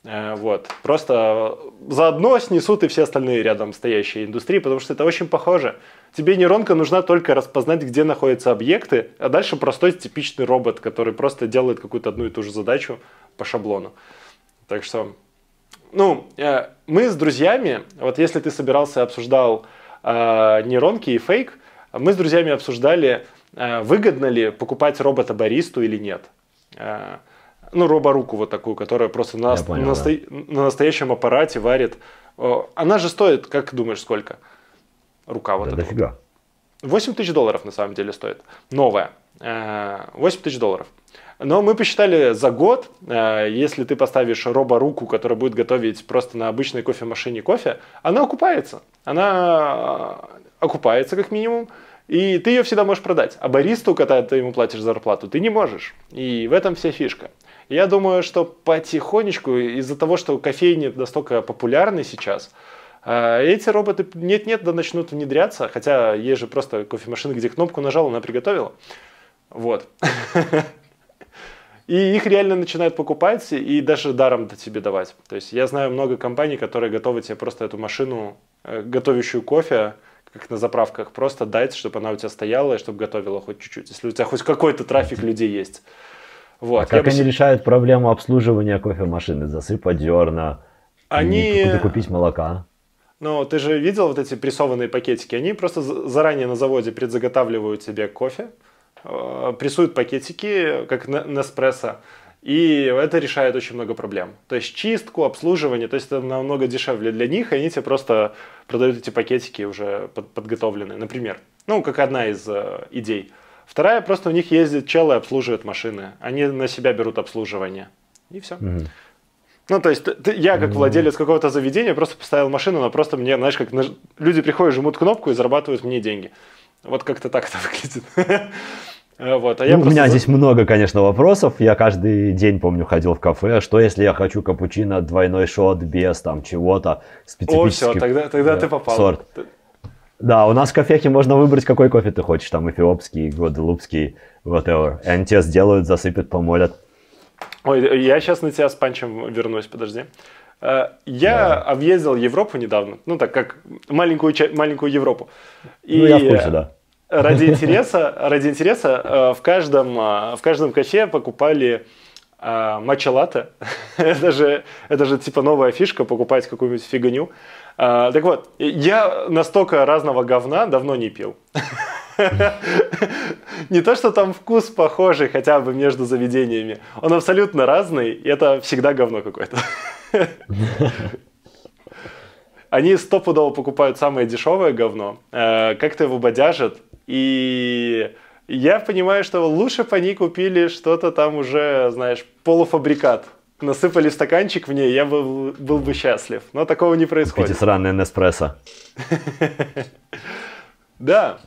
Э, вот. Просто заодно снесут и все остальные рядом стоящие индустрии, потому что это очень похоже. Тебе нейронка нужна только распознать, где находятся объекты, а дальше простой типичный робот, который просто делает какую-то одну и ту же задачу по шаблону. Так что, ну, э, мы с друзьями, вот если ты собирался, обсуждал э, нейронки и фейк, мы с друзьями обсуждали, э, выгодно ли покупать робота-баристу или нет. Э, ну, роборуку вот такую, которая просто на, понял, на, да. на настоящем аппарате варит. Она же стоит, как думаешь, сколько? Рука вот да, эта. Дофига. 8 тысяч долларов на самом деле стоит. Новая. 8 э, тысяч долларов. Но мы посчитали за год, если ты поставишь роборуку, которая будет готовить просто на обычной кофемашине кофе, она окупается. Она окупается как минимум, и ты ее всегда можешь продать. А баристу, когда ты ему платишь зарплату, ты не можешь. И в этом вся фишка. Я думаю, что потихонечку, из-за того, что кофейни настолько популярны сейчас, э, эти роботы нет-нет, да начнут внедряться, хотя есть же просто кофемашины, где кнопку нажал, она приготовила. Вот. И их реально начинают покупать и даже даром тебе давать. То есть я знаю много компаний, которые готовы тебе просто эту машину, э, готовящую кофе, как на заправках, просто дать, чтобы она у тебя стояла и чтобы готовила хоть чуть-чуть, если у тебя хоть какой-то трафик людей есть. Вот. А как они бы... решают проблему обслуживания кофемашины? Засыпать зерна, они... купить молока? Ну, ты же видел вот эти прессованные пакетики? Они просто заранее на заводе предзаготавливают себе кофе, прессуют пакетики, как Неспрессо, и это решает очень много проблем. То есть чистку, обслуживание, то есть это намного дешевле для них, и они тебе просто продают эти пакетики уже под, подготовленные, например. Ну, как одна из э, идей. Вторая, просто у них ездят челы обслуживают машины. Они на себя берут обслуживание. И все. Mm-hmm. Ну, то есть, ты, я как владелец какого-то заведения просто поставил машину, но просто мне, знаешь, как наж... люди приходят, жмут кнопку и зарабатывают мне деньги. Вот как-то так это выглядит. Э, вот, а я ну, У меня здесь много, конечно, вопросов. Я каждый день, помню, ходил в кафе. Что если я хочу капучино, двойной шот без там чего-то специфический О, все, тогда, тогда да, ты попал. Сорт. Да, у нас в кафехе можно выбрать, какой кофе ты хочешь. Там эфиопский, гваделупский, whatever. И они тебе сделают, засыпят, помолят. Ой, я сейчас на тебя с панчем вернусь, подожди. Э, я да. объездил Европу недавно, ну так как маленькую, маленькую Европу. И ну, я в курсе, да ради интереса, ради интереса э, в каждом, э, в каждом кафе покупали э, матча латте. это, же, это же типа новая фишка, покупать какую-нибудь фигню. Так вот, я настолько разного говна давно не пил. Не то, что там вкус похожий хотя бы между заведениями. Он абсолютно разный, и это всегда говно какое-то. Они стопудово покупают самое дешевое говно, как-то его бодяжат, и я понимаю, что лучше бы они купили что-то там уже, знаешь, полуфабрикат. Насыпали стаканчик в ней, я был, был бы счастлив. Но такого не происходит. Купите сраный Неспрессо. Да.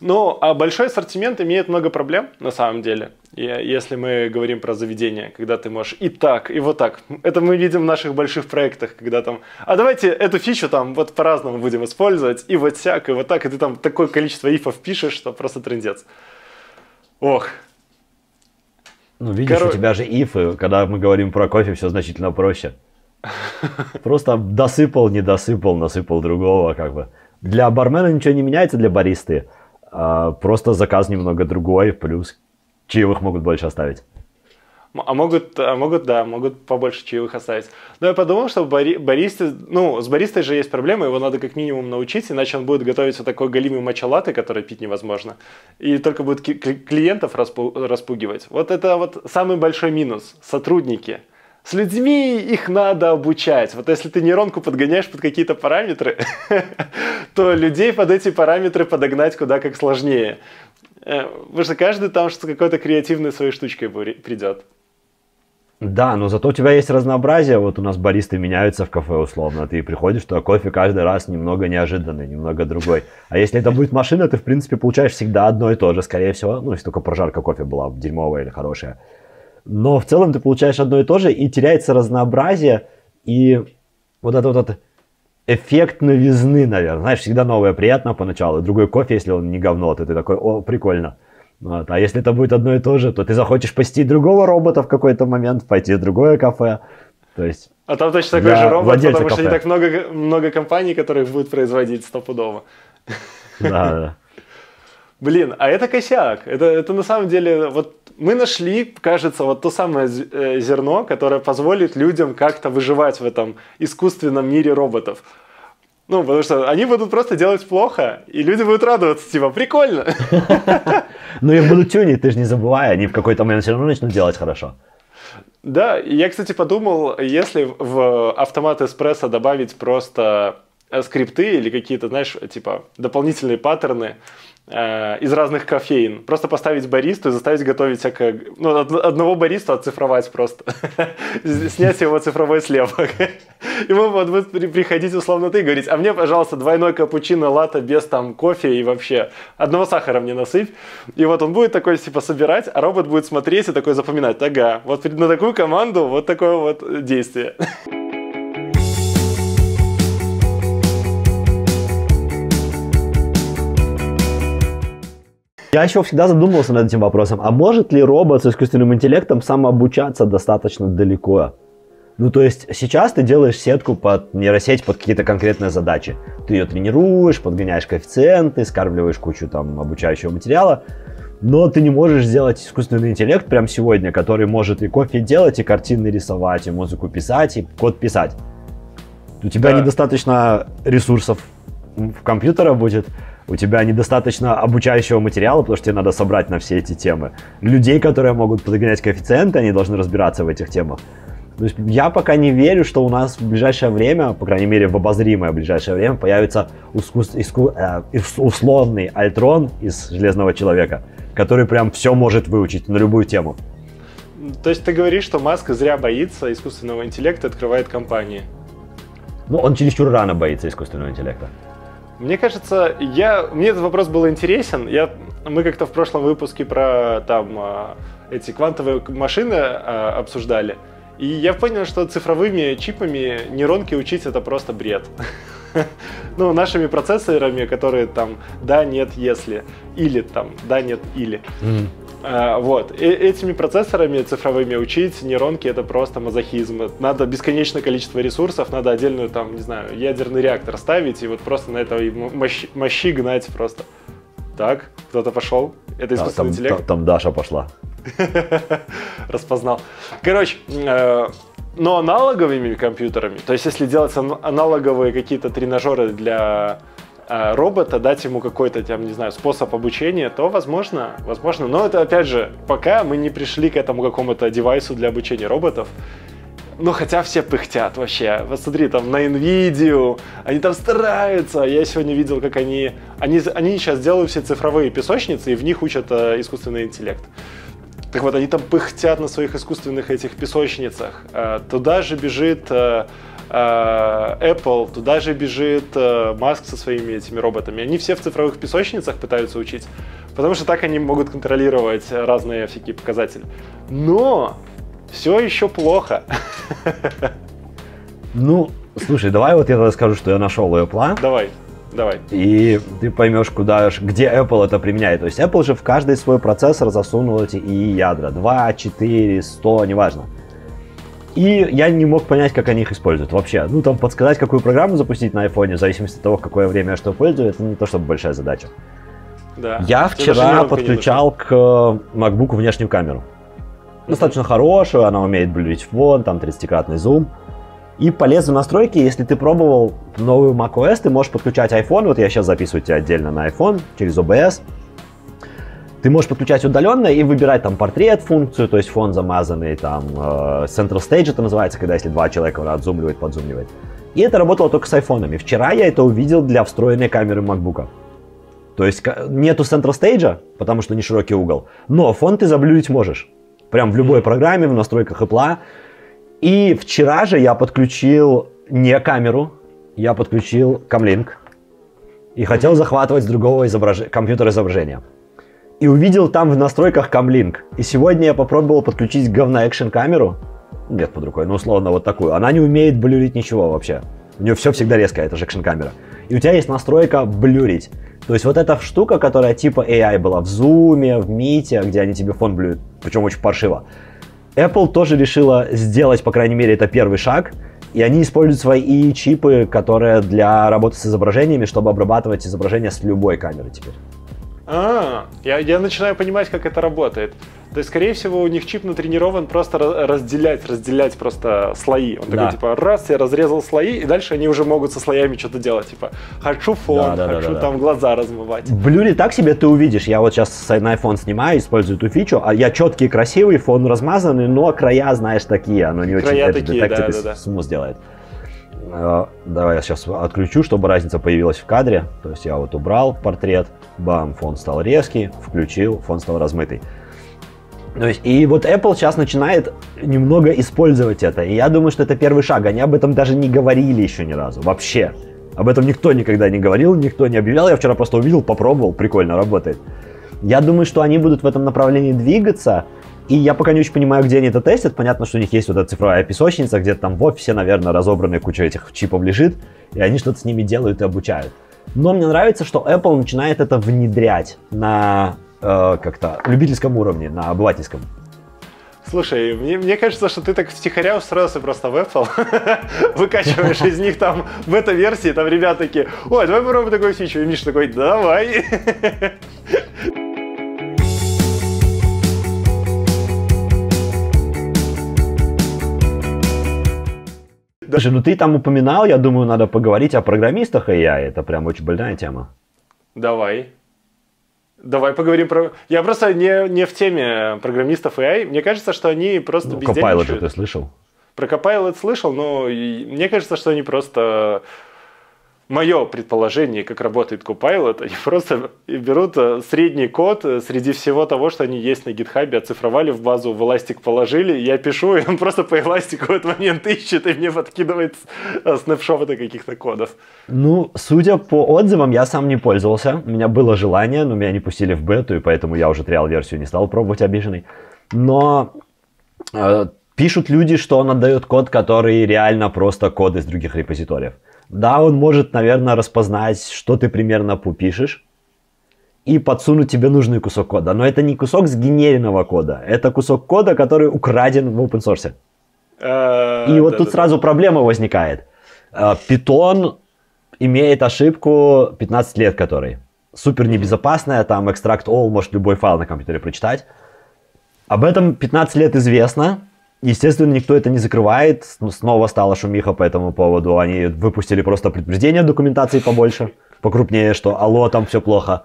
Ну, а большой ассортимент имеет много проблем, на самом деле. И если мы говорим про заведение, когда ты можешь и так, и вот так. Это мы видим в наших больших проектах, когда там, а давайте эту фичу там вот по-разному будем использовать, и вот всяк, и вот так, и ты там такое количество ифов пишешь, что просто трендец. Ох. Ну, видишь, Кор... у тебя же ифы, когда мы говорим про кофе, все значительно проще. Просто досыпал, не досыпал, насыпал другого, как бы. Для бармена ничего не меняется, для баристы. А, просто заказ немного другой, плюс чаевых могут больше оставить. А могут, а могут, да, могут побольше чаевых оставить. Но я подумал, что бари, баристы, ну, с баристой же есть проблема, его надо как минимум научить, иначе он будет готовить вот такой галимый матча который пить невозможно. И только будет клиентов распу, распугивать. Вот это вот самый большой минус. Сотрудники. С людьми их надо обучать. Вот если ты нейронку подгоняешь под какие-то параметры, то людей под эти параметры подогнать куда как сложнее. Э, потому что каждый там что какой-то креативной своей штучкой придет. Да, но зато у тебя есть разнообразие. Вот у нас баристы меняются в кафе условно. Ты приходишь, то кофе каждый раз немного неожиданный, немного другой. А если это будет машина, ты в принципе получаешь всегда одно и то же, скорее всего. Ну, если только прожарка кофе была дерьмовая или хорошая. Но в целом ты получаешь одно и то же, и теряется разнообразие. И вот это вот это эффект новизны, наверное. Знаешь, всегда новое приятно поначалу. Другой кофе, если он не говно, то ты такой, о, прикольно. Вот. А если это будет одно и то же, то ты захочешь посетить другого робота в какой-то момент, пойти в другое кафе. То есть... А там точно такой же робот, потому кафе. что не так много, много компаний, которые будут производить стопудово. Да, да. Блин, а это косяк. Это, это на самом деле, вот мы нашли, кажется, вот то самое э, зерно, которое позволит людям как-то выживать в этом искусственном мире роботов. Ну, потому что они будут просто делать плохо, и люди будут радоваться, типа, прикольно. Ну, их будут тюнить, ты же не забывай, они в какой-то момент все равно начнут делать хорошо. Да, я, кстати, подумал, если в автомат эспрессо добавить просто э, скрипты или какие-то, знаешь, типа дополнительные паттерны, из разных кофеин. Просто поставить баристу и заставить готовить всякое... Ну, одного баристу оцифровать просто. Снять его цифровой слепок. И мы вот будет приходить условно ты и говорить, а мне, пожалуйста, двойной капучино, латте без там кофе и вообще одного сахара мне насыпь. И вот он будет такой типа собирать, а робот будет смотреть и такой запоминать. Ага, вот на такую команду вот такое вот действие. Я еще всегда задумывался над этим вопросом, а может ли робот с искусственным интеллектом самообучаться достаточно далеко? Ну, то есть сейчас ты делаешь сетку под нейросеть под какие-то конкретные задачи. Ты ее тренируешь, подгоняешь коэффициенты, скармливаешь кучу там обучающего материала, но ты не можешь сделать искусственный интеллект прямо сегодня, который может и кофе делать, и картины рисовать, и музыку писать, и код писать. У тебя да. недостаточно ресурсов в компьютера будет, у тебя недостаточно обучающего материала, потому что тебе надо собрать на все эти темы. Людей, которые могут подгонять коэффициенты, они должны разбираться в этих темах. То есть я пока не верю, что у нас в ближайшее время, по крайней мере в обозримое ближайшее время, появится искус, иску, э, условный альтрон из Железного Человека, который прям все может выучить на любую тему. То есть ты говоришь, что Маск зря боится искусственного интеллекта открывает компании? Ну, он чересчур рано боится искусственного интеллекта. Мне кажется, я, мне этот вопрос был интересен. Я, мы как-то в прошлом выпуске про там а, эти квантовые машины а, обсуждали. И я понял, что цифровыми чипами нейронки учить это просто бред. ну, нашими процессорами, которые там да, нет, если, или там да, нет, или. А, вот. И этими процессорами цифровыми учить нейронки это просто мазохизм. Надо бесконечное количество ресурсов, надо отдельную там, не знаю, ядерный реактор ставить и вот просто на этой мощи, мощи гнать просто. Так, кто-то пошел. Это искусственный там, интеллект. Там, там Даша пошла. Распознал. Короче, э, но аналоговыми компьютерами, то есть если делать аналоговые какие-то тренажеры для а, робота, дать ему какой-то, там, не знаю, способ обучения, то возможно, возможно. Но это, опять же, пока мы не пришли к этому какому-то девайсу для обучения роботов. Ну, хотя все пыхтят вообще. Вот смотри, там на NVIDIA, они там стараются. Я сегодня видел, как они... Они, они сейчас делают все цифровые песочницы, и в них учат э, искусственный интеллект. Так вот, они там пыхтят на своих искусственных этих песочницах. Э, туда же бежит э, Э, Apple, туда же бежит э, Маск со своими этими роботами. Они все в цифровых песочницах пытаются учить, потому что так они могут контролировать разные всякие показатели. Но все еще плохо. Ну, слушай, давай вот я тогда скажу, что я нашел у Apple. Давай. Давай. И ты поймешь, куда, где Apple это применяет. То есть Apple же в каждый свой процессор засунул эти и ядра. 2, 4, 100, неважно. И я не мог понять, как они их используют вообще. Ну, там подсказать, какую программу запустить на iPhone, в зависимости от того, какое время я что пользую, это не то чтобы большая задача. Да. Я вчера подключал к MacBook внешнюю камеру. Достаточно хорошую, она умеет блюрить фон, там 30-кратный зум. И полез в настройки, если ты пробовал новую macOS, ты можешь подключать iPhone, вот я сейчас записываю тебя отдельно на iPhone через OBS, ты можешь подключать удаленно и выбирать там портрет функцию, то есть фон замазанный, там э, Central Stage это называется, когда если два человека отзумливает, подзумливает. И это работало только с айфонами. Вчера я это увидел для встроенной камеры MacBook. То есть нету Central Stage, потому что не широкий угол, но фон ты заблюрить можешь. Прям в любой программе, в настройках Apple. И вчера же я подключил не камеру, я подключил Camlink и хотел захватывать с другого изображ... компьютера изображения и увидел там в настройках камлинк. И сегодня я попробовал подключить говно экшен камеру, нет под рукой, но условно вот такую, она не умеет блюрить ничего вообще. У нее все всегда резко, это же экшн-камера. И у тебя есть настройка блюрить. То есть вот эта штука, которая типа AI была в Zoom, в Meet, где они тебе фон блюют, причем очень паршиво. Apple тоже решила сделать, по крайней мере, это первый шаг, и они используют свои чипы, которые для работы с изображениями, чтобы обрабатывать изображение с любой камеры теперь. А, я, я начинаю понимать, как это работает. То есть, скорее всего, у них чип натренирован просто разделять, разделять просто слои. Он да. такой, типа, раз, я разрезал слои, и дальше они уже могут со слоями что-то делать. Типа, хочу фон, да, да, хочу да, да, там да. глаза размывать. В блюре так себе ты увидишь. Я вот сейчас на iPhone снимаю, использую эту фичу, а я четкий, красивый, фон размазанный, но края, знаешь, такие. Оно не края очень такие, да, да, да. смус делает. Э, давай я сейчас отключу, чтобы разница появилась в кадре. То есть я вот убрал портрет, бам, фон стал резкий, включил, фон стал размытый. То есть, и вот Apple сейчас начинает немного использовать это. И я думаю, что это первый шаг. Они об этом даже не говорили еще ни разу. Вообще. Об этом никто никогда не говорил, никто не объявлял. Я вчера просто увидел, попробовал, прикольно работает. Я думаю, что они будут в этом направлении двигаться. И я пока не очень понимаю, где они это тестят. Понятно, что у них есть вот эта цифровая песочница, где-то там в офисе, наверное, разобранная куча этих чипов лежит, и они что-то с ними делают и обучают. Но мне нравится, что Apple начинает это внедрять на э, как-то любительском уровне, на обывательском. Слушай, мне, мне кажется, что ты так втихаря устроился просто в Apple, выкачиваешь из них там в этой версии, там ребята такие, ой, давай попробуем такую фичу, и Миша такой, давай. Даже, ну ты там упоминал, я думаю, надо поговорить о программистах AI. Это прям очень больная тема. Давай. Давай поговорим про... Я просто не, не в теме программистов AI. Мне кажется, что они просто ну, бездельничают. ты слышал? Про Copilot слышал, но мне кажется, что они просто мое предположение, как работает Copilot, они просто берут э, средний код э, среди всего того, что они есть на GitHub, оцифровали в базу, в эластик положили, я пишу, и он просто по эластику в этот момент ищет и мне подкидывает э, снапшоты каких-то кодов. Ну, судя по отзывам, я сам не пользовался. У меня было желание, но меня не пустили в бету, и поэтому я уже триал-версию не стал пробовать обиженный. Но э, пишут люди, что он отдает код, который реально просто код из других репозиториев. Да, он может, наверное, распознать, что ты примерно пишешь, и подсунуть тебе нужный кусок кода. Но это не кусок сгенеренного кода, это кусок кода, который украден в open source. А, и вот тут сразу проблема возникает. А, Python имеет ошибку 15 лет, который супер небезопасная, там extract all, может любой файл на компьютере прочитать. Об этом 15 лет известно, Естественно, никто это не закрывает. Снова стала шумиха по этому поводу. Они выпустили просто предупреждение документации побольше, покрупнее, что алло, там все плохо.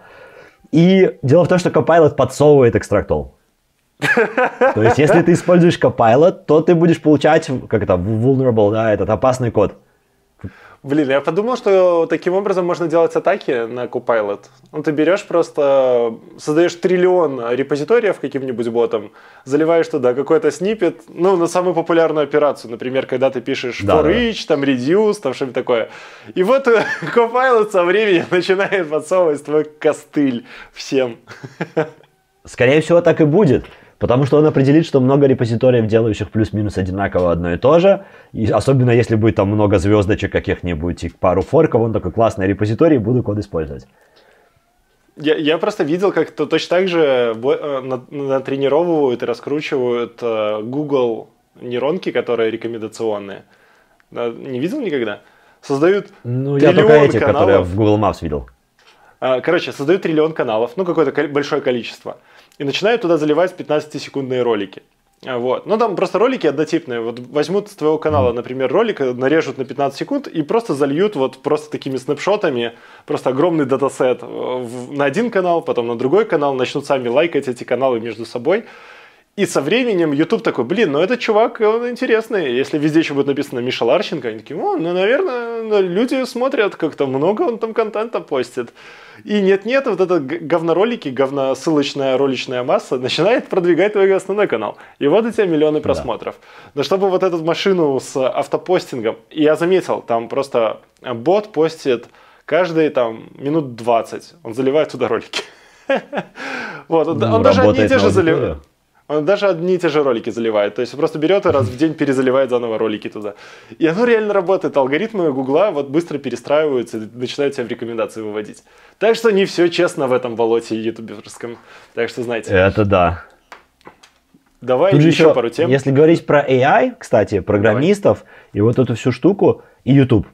И дело в том, что Copilot подсовывает экстрактол. То есть, если ты используешь Copilot, то ты будешь получать, как это, vulnerable, да, этот опасный код. Блин, я подумал, что таким образом можно делать атаки на Copilot. Ну, ты берешь просто, создаешь триллион репозиториев каким-нибудь ботом, заливаешь туда какой-то снипет, ну, на самую популярную операцию, например, когда ты пишешь да, for да. each, там reduce, там что-нибудь такое. И вот Copilot со временем начинает подсовывать твой костыль всем. Скорее всего, так и будет. Потому что он определит, что много репозиториев, делающих плюс-минус одинаково одно и то же. И особенно если будет там много звездочек каких-нибудь и пару форков, он такой классный репозиторий, буду код использовать. Я, я просто видел, как то точно так же э, натренировывают и раскручивают э, Google нейронки, которые рекомендационные. Не видел никогда? Создают Ну, я только эти, каналов. которые в Google Maps видел. А, короче, создают триллион каналов, ну, какое-то большое количество и начинают туда заливать 15-секундные ролики. Вот. Ну, там просто ролики однотипные. Вот возьмут с твоего канала, например, ролик, нарежут на 15 секунд и просто зальют вот просто такими снапшотами, просто огромный датасет на один канал, потом на другой канал, начнут сами лайкать эти каналы между собой. И со временем YouTube такой, блин, ну этот чувак, он интересный. Если везде еще будет написано Миша Ларченко, они такие, ну, наверное, ну, люди смотрят, как-то много он там контента постит. И нет-нет, вот это говноролики, говносылочная роличная масса начинает продвигать твой основной канал. И вот у тебя миллионы просмотров. Да. Но чтобы вот эту машину с автопостингом, я заметил, там просто бот постит каждые там минут 20, он заливает туда ролики. Вот, он ну, даже одни и те же заливает. Он даже одни и те же ролики заливает. То есть просто берет и раз в день перезаливает заново ролики туда. И оно реально работает. Алгоритмы Гугла вот быстро перестраиваются и начинают тебя в рекомендации выводить. Так что не все честно в этом болоте ютуберском. Так что знаете. Это да. Давай Тут еще, еще, пару тем. если говорить про AI, кстати, программистов и вот эту всю штуку, и YouTube,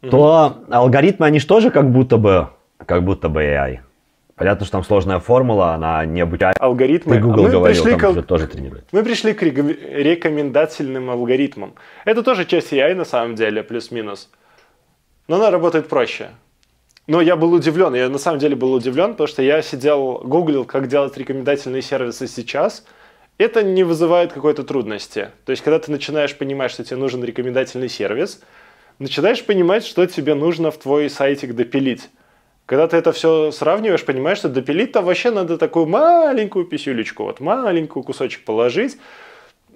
то алгоритмы, они же тоже как будто бы, как будто бы AI. Понятно, что там сложная формула, она необычайная. Алгоритмы. Ты А Google мы говорил, пришли там к- же тоже тренирует. Мы пришли к реком- рекомендательным алгоритмам. Это тоже часть AI на самом деле, плюс-минус. Но она работает проще. Но я был удивлен, я на самом деле был удивлен, потому что я сидел, гуглил, как делать рекомендательные сервисы сейчас. Это не вызывает какой-то трудности. То есть, когда ты начинаешь понимать, что тебе нужен рекомендательный сервис, начинаешь понимать, что тебе нужно в твой сайтик допилить. Когда ты это все сравниваешь, понимаешь, что допилить-то вообще надо такую маленькую писюлечку, вот маленькую кусочек положить.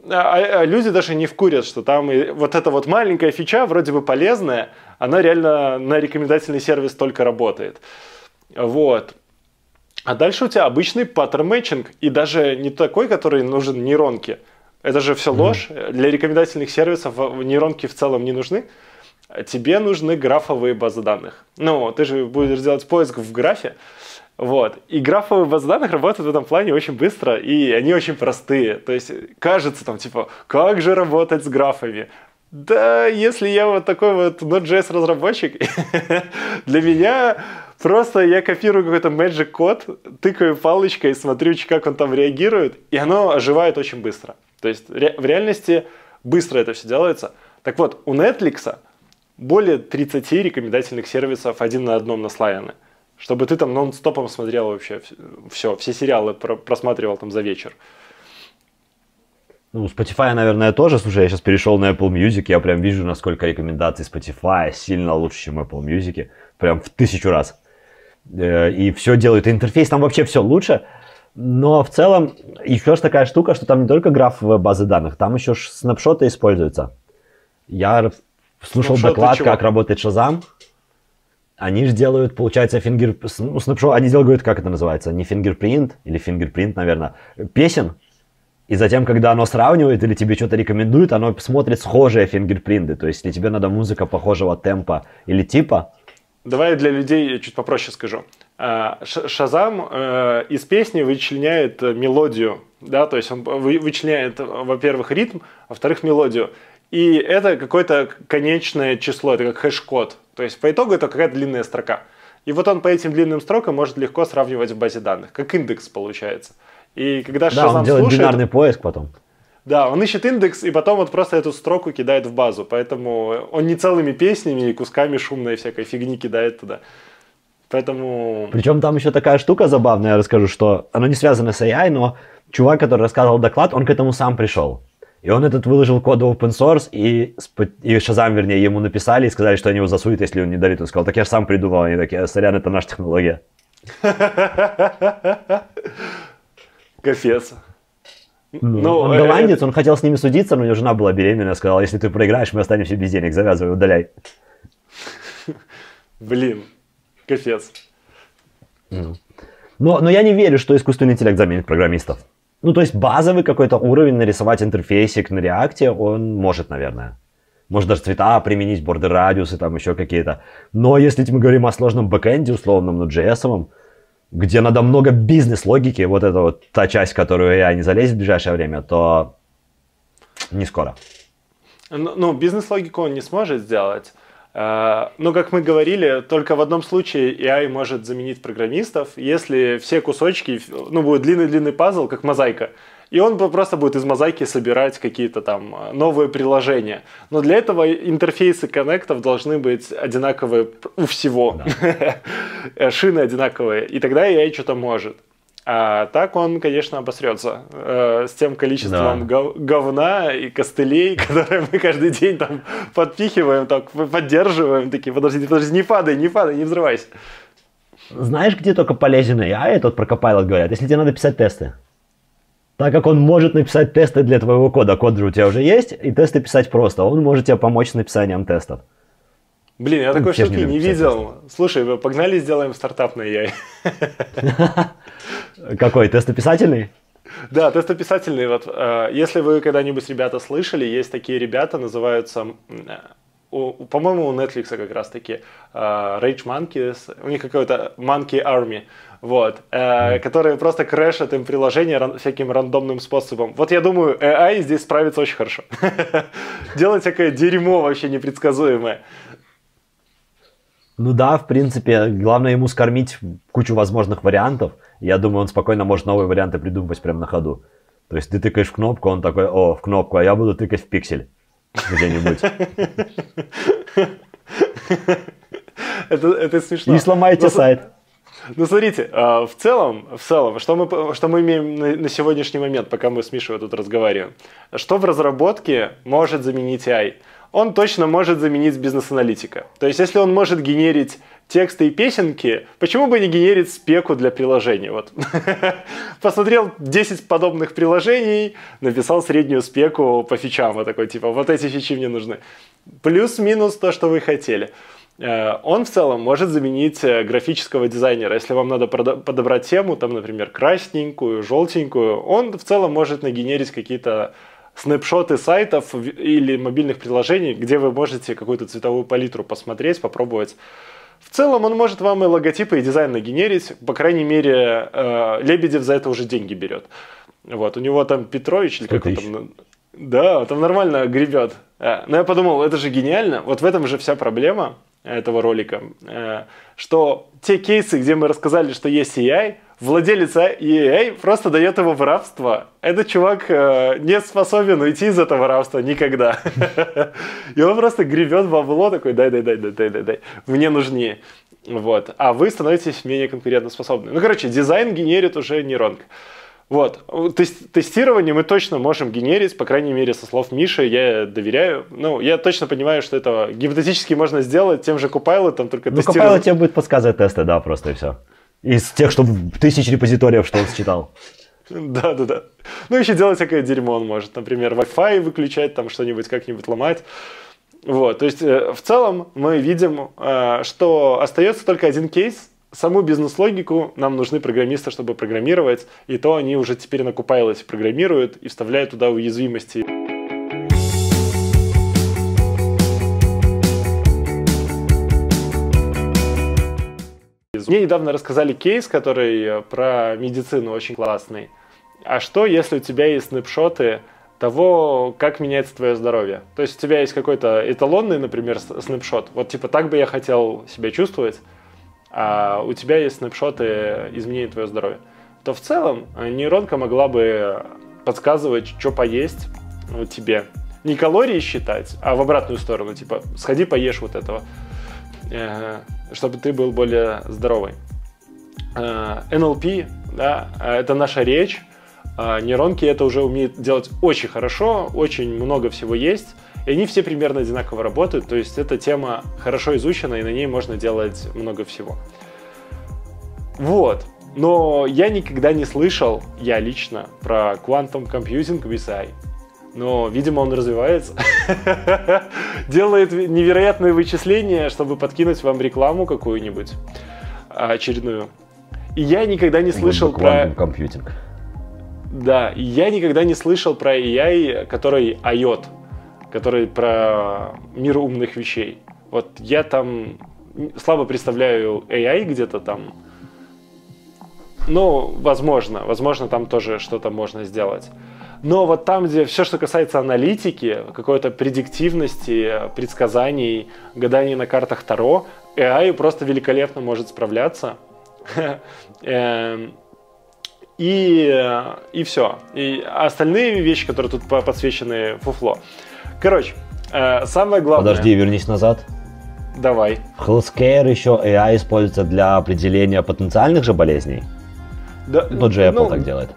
А, а люди даже не вкурят, что там и вот эта вот маленькая фича, вроде бы полезная, она реально на рекомендательный сервис только работает. Вот. А дальше у тебя обычный паттерн мэтчинг, и даже не такой, который нужен нейронке. Это же все ложь. Для рекомендательных сервисов э, нейронки в целом не нужны. Тебе нужны графовые базы данных. Ну, ты же будешь делать поиск в графе. Вот. И графовые базы данных работают в этом плане очень быстро, и они очень простые. То есть кажется там, типа, как же работать с графами? Да, если я вот такой вот Node.js разработчик, для меня просто я копирую какой-то magic код, тыкаю палочкой, смотрю, как он там реагирует, и оно оживает очень быстро. То есть в реальности быстро это все делается. Так вот, у Netflix более 30 рекомендательных сервисов один на одном наслаяны. Чтобы ты там нон-стопом смотрел вообще все, все сериалы про- просматривал там за вечер. Ну, Spotify, наверное, тоже. Слушай, я сейчас перешел на Apple Music, я прям вижу, насколько рекомендаций Spotify сильно лучше, чем Apple Music. Прям в тысячу раз. Э, И все делают. Интерфейс там вообще все лучше. Но в целом еще ж такая штука, что там не только графовые базы данных, там еще ж снапшоты используются. Я слушал Снапшоты доклад, чего? как работает Shazam. Они же делают, получается, фингер... Ну, снапшот, они делают, как это называется, не фингерпринт, или фингерпринт, наверное, песен. И затем, когда оно сравнивает или тебе что-то рекомендует, оно смотрит схожие фингерпринты. То есть, если тебе надо музыка похожего темпа или типа, Давай для людей чуть попроще скажу. Ш- Шазам э, из песни вычленяет э, мелодию, да, то есть он вы- вычленяет, э, во-первых, ритм, во-вторых, мелодию. И это какое-то конечное число, это как хэш-код. То есть по итогу это какая-то длинная строка. И вот он по этим длинным строкам может легко сравнивать в базе данных, как индекс получается. И когда да, он делает слушает, бинарный поиск потом. да, он ищет индекс и потом вот просто эту строку кидает в базу. Поэтому он не целыми песнями и кусками шумной всякой фигни кидает туда. Поэтому... Причем там еще такая штука забавная, я расскажу, что оно не связано с AI, но чувак, который рассказывал доклад, он к этому сам пришел. И он этот выложил код в open source, и, и Shazam, вернее, ему написали и сказали, что они его засуют, если он не дарит. Он сказал, так я же сам придумал. Они такие, сорян, это наша технология. Капец. Ну, он э, голландец, он хотел с ними судиться, но у него жена была беременна, сказала, если ты проиграешь, мы останемся без денег, завязывай, удаляй. Блин, капец. Но, но я не верю, что искусственный интеллект заменит программистов. Ну, то есть базовый какой-то уровень нарисовать интерфейсик на реакте, он может, наверное. Может даже цвета применить, бордер радиусы, там еще какие-то. Но если мы говорим о сложном бэкэнде, условном, ну, JS, где надо много бизнес-логики, вот это вот та часть, которую я не залезет в ближайшее время, то не скоро. Ну, ну, бизнес-логику он не сможет сделать. Э, Но, как мы говорили, только в одном случае AI может заменить программистов, если все кусочки, ну, будет длинный-длинный пазл, как мозаика, и он просто будет из мозаики собирать какие-то там э, новые приложения. Но для этого интерфейсы коннектов должны быть одинаковые у всего. Шины одинаковые. И тогда AI что-то может. А так он, конечно, обосрется э, с тем количеством Да. гов- говна и костылей, которые мы каждый день там подпихиваем, так поддерживаем, такие, подожди, подожди, не падай, не падай, не взрывайся. Знаешь, где только полезен AI, тут про Copilot говорят, если тебе надо писать тесты. Так как он может написать тесты для твоего кода, код же у тебя уже есть, и тесты писать просто, он может тебе помочь с написанием тестов. Блин, я такой ж не штуки не писать видел. Слушай, погнали сделаем стартап на AI. Какой, тестописательный? Да, тестописательный. Вот, э, если вы когда-нибудь, ребята, слышали, есть такие ребята, называются, у, по-моему, у Netflix как раз таки, э, Rage Monkeys, у них какой-то Monkey Army, вот, э, которые просто крэшат им приложение ран, всяким рандомным способом. Вот я думаю, AI здесь справится очень хорошо. Делать всякое дерьмо вообще непредсказуемое. Ну да, в принципе, главное ему скормить кучу возможных вариантов. Я думаю, он спокойно может новые варианты придумывать прямо на ходу. То есть ты тыкаешь в кнопку, он такой, о, в кнопку, а я буду тыкать в пиксель где-нибудь. Это, это смешно. И сломайте Но, сайт. Ну, смотрите, а, в целом, в целом, что мы, что мы имеем на, на сегодняшний момент, пока мы с Мишей тут разговариваем? Что в разработке может заменить AI? Он точно может заменить бизнес-аналитика. То есть, если он может генерить тексты и песенки, почему бы не генерить спеку для приложения? Вот. Посмотрел 10 подобных приложений, написал среднюю спеку по фичам. Вот такой, типа, вот эти фичи мне нужны. Плюс-минус то, что вы хотели. Э, он в целом может заменить э, графического дизайнера. Если вам надо подобрать тему, там, например, красненькую, желтенькую, он в целом может нагенерить какие-то снапшоты сайтов или мобильных приложений, где вы можете какую-то цветовую палитру посмотреть, попробовать. В целом он может вам и логотипы, и дизайн нагенерить. По крайней мере, э, Лебедев за это уже деньги берет. Вот, у него там Петрович или как он там... Да, там нормально гребет. Э, но я подумал, это же гениально. Вот в этом же вся проблема этого ролика. Э, что те кейсы, где мы рассказали, что есть AI, владелец EA просто дает его в рабство. Этот чувак э, не способен уйти из этого рабства никогда. И он просто гребет бабло такой, дай, дай, дай, дай, дай, дай, дай, мне нужнее. Вот. А вы становитесь менее конкурентоспособны. Ну, короче, дизайн генерит уже нейронка. Вот. Тестирование мы точно можем генерить, по крайней мере, со слов Миши, я доверяю. Ну, я точно понимаю, что это гипотетически можно сделать тем же Copilot, только ну, тестировать. Copilot тебе будет подсказывать тесты, да, просто и все. Из тех, что тысяч репозиториев, что он считал. Да, да, да. Ну, еще делать всякое дерьмо он может. Например, Wi-Fi выключать, там что-нибудь как-нибудь ломать. Вот, то есть э, в целом мы видим, э, что остается только один кейс. Саму бизнес-логику нам нужны программисты, чтобы программировать, и то они уже теперь на программируют и вставляют туда уязвимости. Мне недавно рассказали кейс, который э, про медицину очень классный. А что, если у тебя есть снапшоты того, как меняется твое здоровье? То есть у тебя есть какой-то эталонный, например, снапшот. Вот типа так бы я хотел себя чувствовать, а у тебя есть снапшоты изменения твоего здоровья. То в целом э, нейронка могла бы подсказывать, что поесть вот тебе. Не калории считать, а в обратную сторону. Типа, сходи поешь вот этого э, чтобы ты был более здоровый. Э, да, это наша речь. Нейронки это уже умеют делать очень хорошо, очень много всего есть. И они все примерно одинаково работают, то есть эта тема хорошо изучена, и на ней можно делать много всего. Вот. Но я никогда не слышал, я лично, про Quantum Computing AI но, видимо, он развивается. Делает невероятные вычисления, чтобы подкинуть вам рекламу какую-нибудь очередную. И я никогда не слышал про... компьютинг. Да, я никогда не слышал про AI, который IOT, который про мир умных вещей. Вот я там слабо представляю AI где-то там. Ну, возможно, возможно, там тоже что-то можно сделать. Но вот там, где все, что касается аналитики, какой-то предиктивности, предсказаний, гаданий на картах Таро, AI просто великолепно может справляться. Эм, и, и все. И остальные вещи, которые тут подсвечены, фуфло. Короче, э, самое главное... Подожди, вернись назад. Давай. В Healthcare еще AI используется для определения потенциальных же болезней? Да, Тот же Apple ну, так делает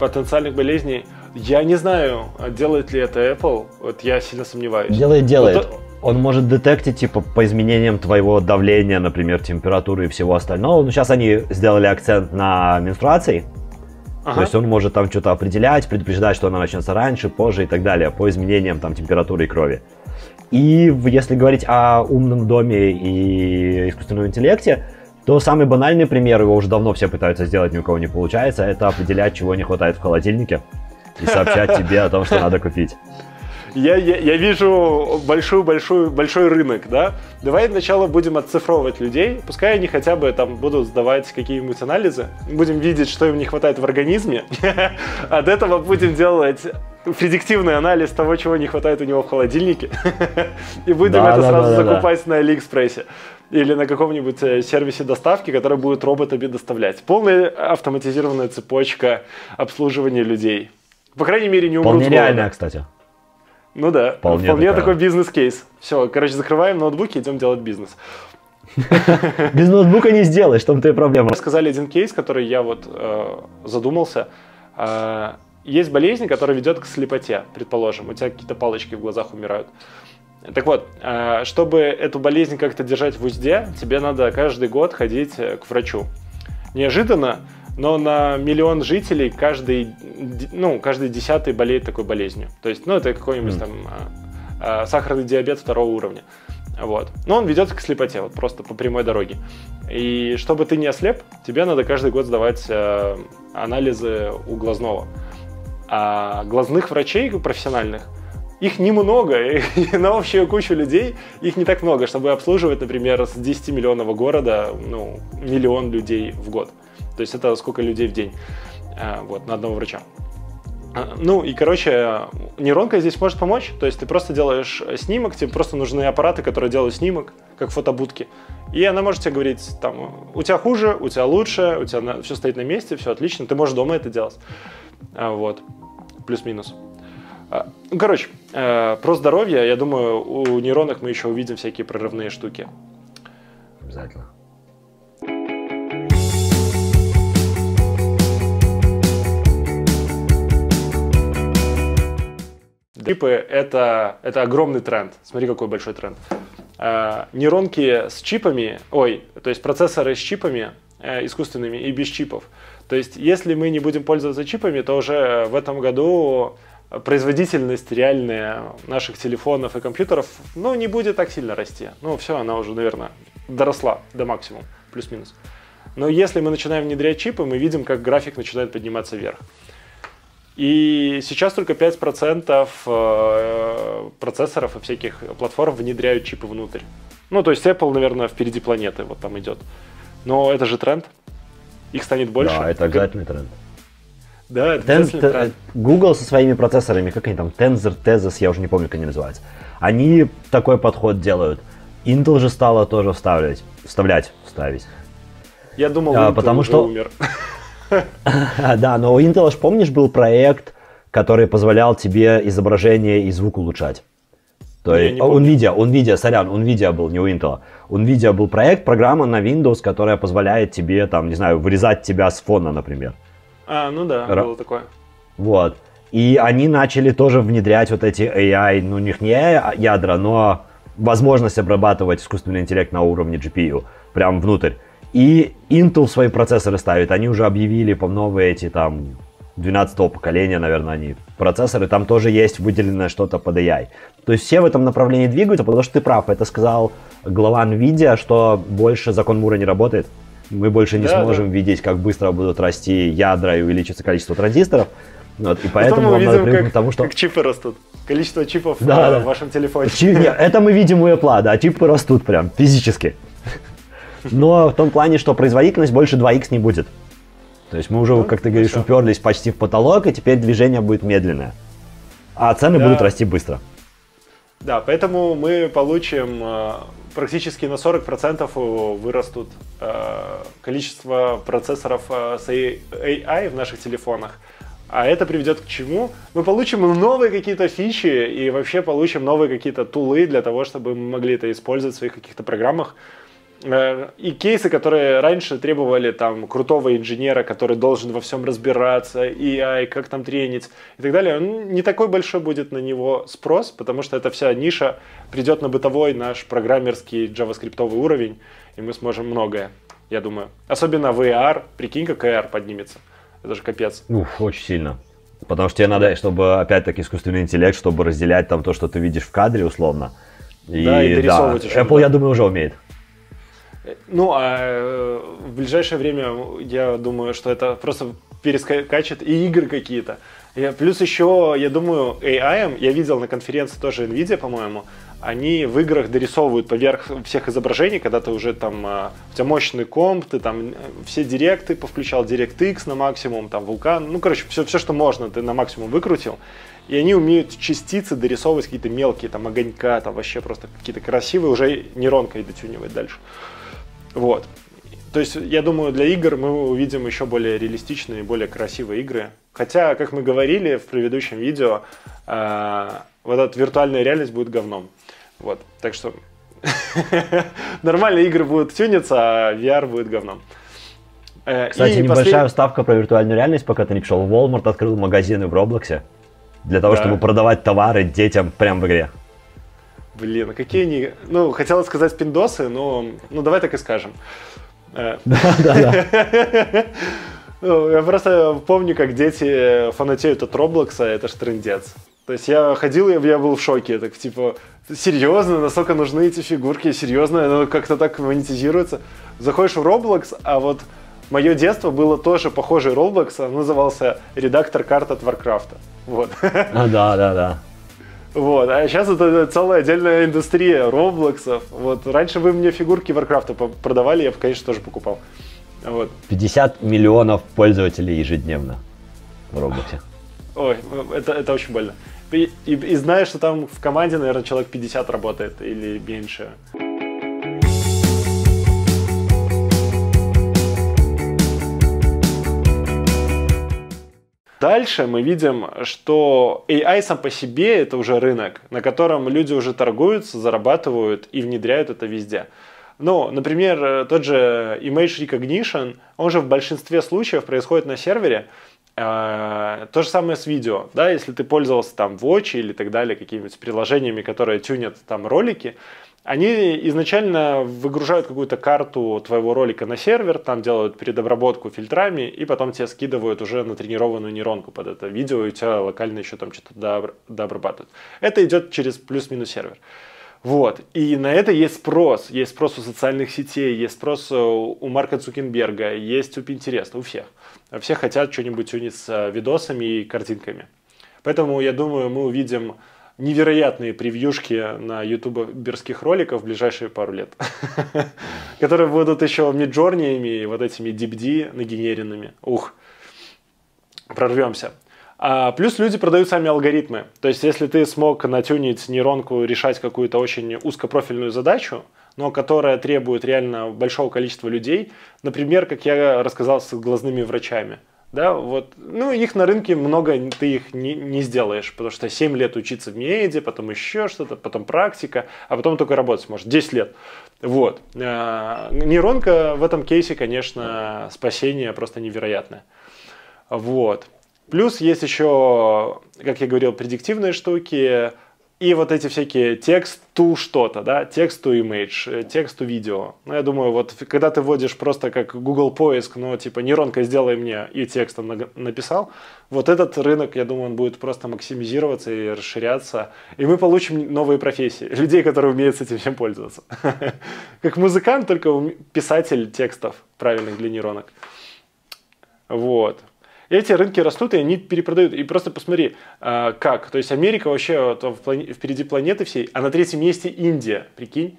потенциальных болезней. Я не знаю, делает ли это Apple. Вот я сильно сомневаюсь. Делает, делает. Вот, он может детектить, типа, по изменениям твоего давления, например, температуры и всего остального. Ну, сейчас они сделали акцент на менструации. Ага. То есть он может там что-то определять, предупреждать, что она начнется раньше, позже и так далее, по изменениям там температуры и крови. И если говорить о умном доме и искусственном интеллекте, То самый банальный пример, его уже давно все пытаются сделать, ни у кого не получается, это определять, чего не хватает в холодильнике и сообщать тебе о том, что надо купить. Я, я, я вижу большой-большой большой рынок, да? Давай сначала будем отцифровывать людей, пускай они хотя бы там будут сдавать какие-нибудь анализы, будем видеть, что им не хватает в организме, от этого будем делать предиктивный анализ того, чего не хватает у него в холодильнике, и будем это сразу закупать на Алиэкспрессе или на каком-нибудь э, сервисе доставки, который будет роботами доставлять. Полная автоматизированная цепочка обслуживания людей. По крайней мере, не умрут Вполне реальная, кстати. Ну да, вполне, вполне такой бизнес-кейс. Все, короче, закрываем ноутбуки, идем делать бизнес. Без ноутбука не сделаешь, том-то и проблема. Сказали один кейс, который я вот э, задумался. Э, есть болезнь, которая ведет к слепоте, предположим. У тебя какие-то палочки в глазах умирают. Так вот, э, чтобы эту болезнь как-то держать в узде, тебе надо каждый год ходить к врачу. Неожиданно, но на миллион жителей каждый, ну, каждый десятый болеет такой болезнью. То есть, ну, это какой-нибудь mm. там э, сахарный диабет второго уровня. Вот. Но он ведет к слепоте, вот просто по прямой дороге. И чтобы ты не ослеп, тебе надо каждый год сдавать э, анализы у глазного. А глазных врачей профессиональных – их немного, и на общую кучу людей их не так много, чтобы обслуживать, например, с 10 миллионного города, ну, миллион людей в год. То есть это сколько людей в день а, вот, на одного врача. А, ну и, короче, нейронка здесь может помочь. То есть ты просто делаешь снимок, тебе просто нужны аппараты, которые делают снимок, как фотобудки. И она может тебе говорить, там, у тебя хуже, у тебя лучше, у тебя все стоит на месте, все отлично, ты можешь дома это делать. А, вот, плюс-минус. А, ну, короче, э, про здоровье, я думаю, у нейронок мы еще увидим всякие прорывные штуки. Обязательно. Чипы это, это огромный тренд. Смотри, какой большой тренд. Э, нейронки с чипами, ой, то есть процессоры с чипами э, искусственными и без чипов. То есть, если мы не будем пользоваться чипами, то уже в этом году производительность реальная наших телефонов и компьютеров, ну, не будет так сильно расти. Ну, все, она уже, наверное, доросла до максимума, плюс-минус. Но если мы начинаем внедрять чипы, мы видим, как график начинает подниматься вверх. И сейчас только 5% э, процессоров и всяких платформ внедряют чипы внутрь. Ну, то есть Apple, наверное, впереди планеты вот там идет. Но это же тренд. Их станет больше. Да, это обязательный тренд. Да, Ten, Ten, Google со своими процессорами, как они там, Tensor, Tezos, я уже не помню, как они называются. Они такой подход делают. Intel же стала тоже вставлять, вставлять, вставить. Я думал, а, Intel потому что умер. Да, но у Intel, помнишь, был проект, который позволял тебе изображение и звук улучшать. То есть, он NVIDIA, NVIDIA, сорян, NVIDIA был, не у Intel. У NVIDIA был проект, программа на Windows, которая позволяет тебе, там, не знаю, вырезать тебя с фона, например. А, ну да, Р... было такое. Вот. И они начали тоже внедрять вот эти AI, ну, у них не ядра, но возможность обрабатывать искусственный интеллект на уровне GPU, прям внутрь. И Intel свои процессоры ставит, они уже объявили по новые эти там 12-го поколения, наверное, они процессоры, там тоже есть выделенное что-то под AI. То есть все в этом направлении двигаются, потому что ты прав, это сказал глава NVIDIA, что больше закон Мура не работает мы больше не да, сможем да. видеть, как быстро будут расти ядра и увеличится количество транзисторов. Вот, и поэтому мы видим, надо привыкнуть к тому, что... Как чипы растут. Количество чипов да, э, да. в вашем телефоне. Чи... Нет, это мы видим у Apple, да, чипы растут прям физически. Но в том плане, что производительность больше 2х не будет. То есть мы уже, ну, как ты говоришь, хорошо. уперлись почти в потолок, и теперь движение будет медленное. А цены да. будут расти быстро. Да, поэтому мы получим э, практически на 40% вырастут э, количество процессоров э, с AI в наших телефонах. А это приведет к чему? Мы получим новые какие-то фичи и вообще получим новые какие-то тулы для того, чтобы мы могли это использовать в своих каких-то программах. Э, и кейсы, которые раньше требовали там крутого инженера, который должен во всем разбираться, и ай, как там тренить и так далее, он не такой большой будет на него спрос, потому что эта вся ниша придет на бытовой наш программерский джаваскриптовый уровень, и мы сможем многое, я думаю. Особенно в AR, прикинь, как AR поднимется. Это же капец. Ух, очень сильно. Потому что тебе надо, чтобы, опять-таки, искусственный интеллект, чтобы разделять там то, что ты видишь в кадре, условно. И, да, и дорисовывать да, еще. Apple, да. я думаю, уже умеет. Ну, а э, в ближайшее время я думаю, что это просто перескачет и игры какие-то. Плюс еще, я думаю, AI, я видел на конференции тоже NVIDIA, по-моему, они в играх дорисовывают поверх всех изображений, когда ты уже там, а, у тебя мощный комп, ты там э, все директы повключал, DirectX на максимум, там вулкан, ну, короче, все, все, что можно, ты на максимум выкрутил. И они умеют частицы дорисовывать какие-то мелкие, там, огонька, там, вообще просто какие-то красивые, уже нейронкой дотюнивать дальше. Вот. То есть, я думаю, для игр мы увидим еще более реалистичные, более красивые игры. Хотя, как мы говорили в предыдущем видео, э, вот эта виртуальная реальность будет говном. Вот, так что нормальные игры будут тюниться, а VR будет говном. Э, Кстати, и небольшая послед... вставка про виртуальную реальность, пока ты не пришел. Walmart открыл магазины в Роблоксе для того, да. чтобы продавать товары детям прямо в игре. Блин, а какие они... Ну, хотела сказать пиндосы, но ну, давай так и скажем. Э, да, да, да. Ну, я просто помню, как дети фанатеют от Роблокса, это ж трендец. То есть я ходил, я, я был в шоке, так типа, серьезно, насколько нужны эти фигурки, серьезно, оно как-то так монетизируется. Заходишь в Roblox, а вот мое детство было тоже похоже Roblox, он назывался редактор карт от Warcraft. Вот. А, да, да, да. Вот, а сейчас это целая отдельная индустрия Роблоксов. Вот, раньше вы мне фигурки Варкрафта продавали, я бы, конечно, тоже покупал. Вот. 50 миллионов пользователей ежедневно в Роблоксе. Ой, это, это очень больно. И, и, и знаешь, что там в команде, наверное, человек 50 работает или меньше. Дальше мы видим, что AI сам по себе это уже рынок, на котором люди уже торгуются, зарабатывают и внедряют это везде. Ну, например, тот же Image Recognition, он же в большинстве случаев происходит на сервере, а, то же самое с видео, да, если ты пользовался там Watch или так далее, какими-нибудь приложениями, которые тюнят там ролики, они изначально выгружают какую-то карту твоего ролика на сервер, там делают предобработку фильтрами, и потом тебе скидывают уже на тренированную нейронку под это видео, и у тебя локально еще там что-то дообрабатывают. Это идет через плюс-минус сервер. Вот. И на это есть спрос. Есть спрос у социальных сетей, есть спрос у Марка Цукенберга, есть у Pinterest, у всех. Все хотят что-нибудь тюнить с видосами и картинками. Поэтому, я думаю, мы увидим невероятные превьюшки на ютуберских роликов в ближайшие пару лет, которые будут еще миджорниями и вот этими DeepD нагенеренными. Ух, прорвемся. А, плюс люди продают сами алгоритмы. То есть, если ты смог натюнить нейронку решать какую-то очень узкопрофильную задачу, но которая требует реально большого количества людей, например, как я рассказал с глазными врачами – да, вот, ну, их на рынке много, ты их не, не сделаешь, потому что 7 лет учиться в меди, потом еще что-то, потом практика, а потом только работать может 10 лет. Вот. А, нейронка в этом кейсе, конечно, спасение просто невероятное. Вот. Плюс есть еще, как я говорил, предиктивные штуки, и вот эти всякие текст to что-то, да, текст to image, э, текст to видео. Ну, я думаю, вот когда ты вводишь просто как Google поиск, ну, типа, нейронка, сделай мне, и текстом написал, вот этот рынок, я думаю, он будет просто максимизироваться и расширяться, и мы получим новые профессии, людей, которые умеют с этим всем пользоваться. Как музыкант, только писатель текстов правильных для нейронок. Вот эти рынки растут, и они перепродают. И просто посмотри, а, как. То есть Америка вообще впереди планеты всей, а на третьем месте Индия, прикинь,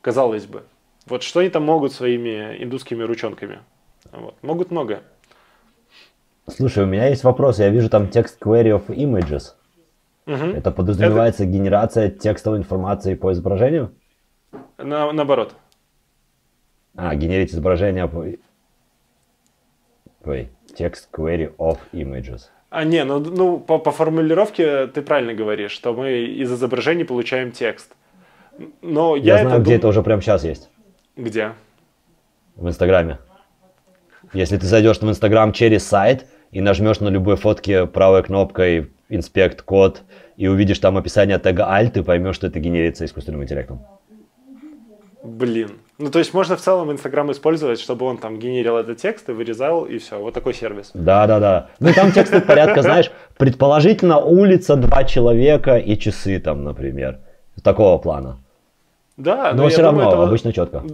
казалось бы. Вот что они там могут своими индусскими ручонками? Вот. Могут много. Слушай, у меня есть вопрос. Я вижу там текст query of images. Угу. Это подразумевается Это... генерация текстовой информации по изображению? На, наоборот. А, генерить изображение по... Ой text query of images. А, не, ну, ну по, по формулировке ты правильно говоришь, что мы из изображений получаем текст. Но я, я знаю, где дум... это уже прямо сейчас есть. Где? В Инстаграме. Если ты зайдешь в Инстаграм через сайт и нажмешь на любой фотке правой кнопкой инспект код и увидишь там описание тега alt, ты поймешь, что это генерится искусственным интеллектом. Блин. Ну, то есть можно в целом Инстаграм использовать, чтобы он там генерил этот текст и вырезал, и все. Вот такой сервис. Да, да, да. Ну, там тексты порядка, знаешь, предположительно улица, два человека и часы там, например. Такого плана. Да, но, но все равно думаю, это... обычно четко.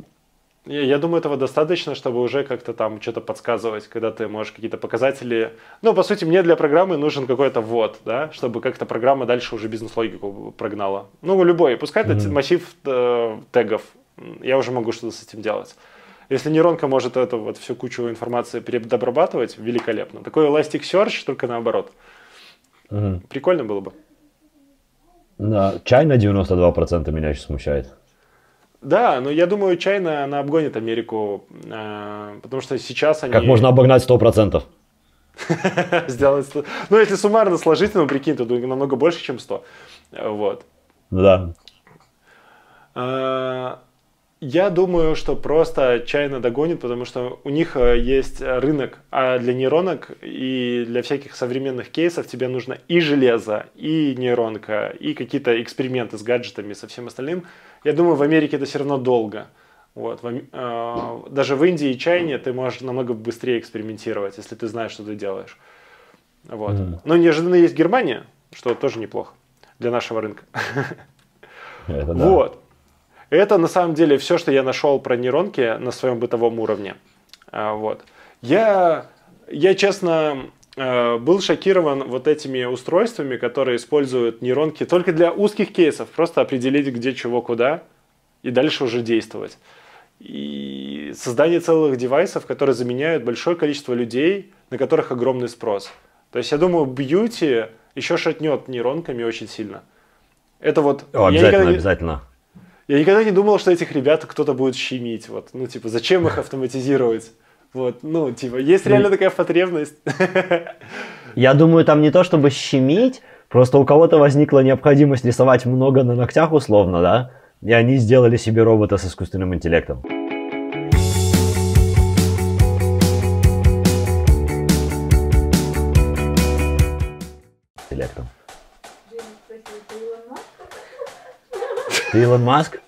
Я, я думаю, этого достаточно, чтобы уже как-то там что-то подсказывать, когда ты можешь какие-то показатели... Ну, по сути, мне для программы нужен какой-то ввод, да, чтобы как-то программа дальше уже бизнес-логику прогнала. Ну, любой. Пускай mm-hmm. это массив э, тегов. Я уже могу что-то с этим делать. Если нейронка может эту вот всю кучу информации переобрабатывать, великолепно. Такой Elasticsearch, только наоборот. Угу. Прикольно было бы. Да, чай на 92% меня еще смущает. Да, но я думаю, чайно она обгонит Америку, э, потому что сейчас они... Как можно обогнать 100%? Сделать... Ну, если суммарно сложить, ну, прикинь, то намного больше, чем 100. Вот. Да. Я думаю, что просто чайно догонит, потому что у них э, есть рынок, а для нейронок и для всяких современных кейсов тебе нужно и железо, и нейронка, и какие-то эксперименты с гаджетами, со всем остальным. Я думаю, в Америке это все равно долго. Вот. Э, даже в Индии и Чайне ты можешь намного быстрее экспериментировать, если ты знаешь, что ты делаешь. Вот. Mm. Но неожиданно есть Германия, что тоже неплохо для нашего рынка. Это да. Вот. Это на самом деле все, что я нашел про нейронки на своем бытовом уровне. А, вот. Я, я честно э, был шокирован вот этими устройствами, которые используют нейронки только для узких кейсов, просто определить, где чего куда, и дальше уже действовать. И создание целых девайсов, которые заменяют большое количество людей, на которых огромный спрос. То есть я думаю, бьюти еще шатнет нейронками очень сильно. Это вот... О, обязательно, обязательно. Я никогда не думал, что этих ребят кто-то будет щемить. Вот. Ну, типа, зачем их автоматизировать? Вот, ну, типа, есть реально такая потребность. Я думаю, там не то, чтобы щемить, просто у кого-то возникла необходимость рисовать много на ногтях условно, да? И они сделали себе робота с искусственным интеллектом. Интеллектом. Ты Илон Маск?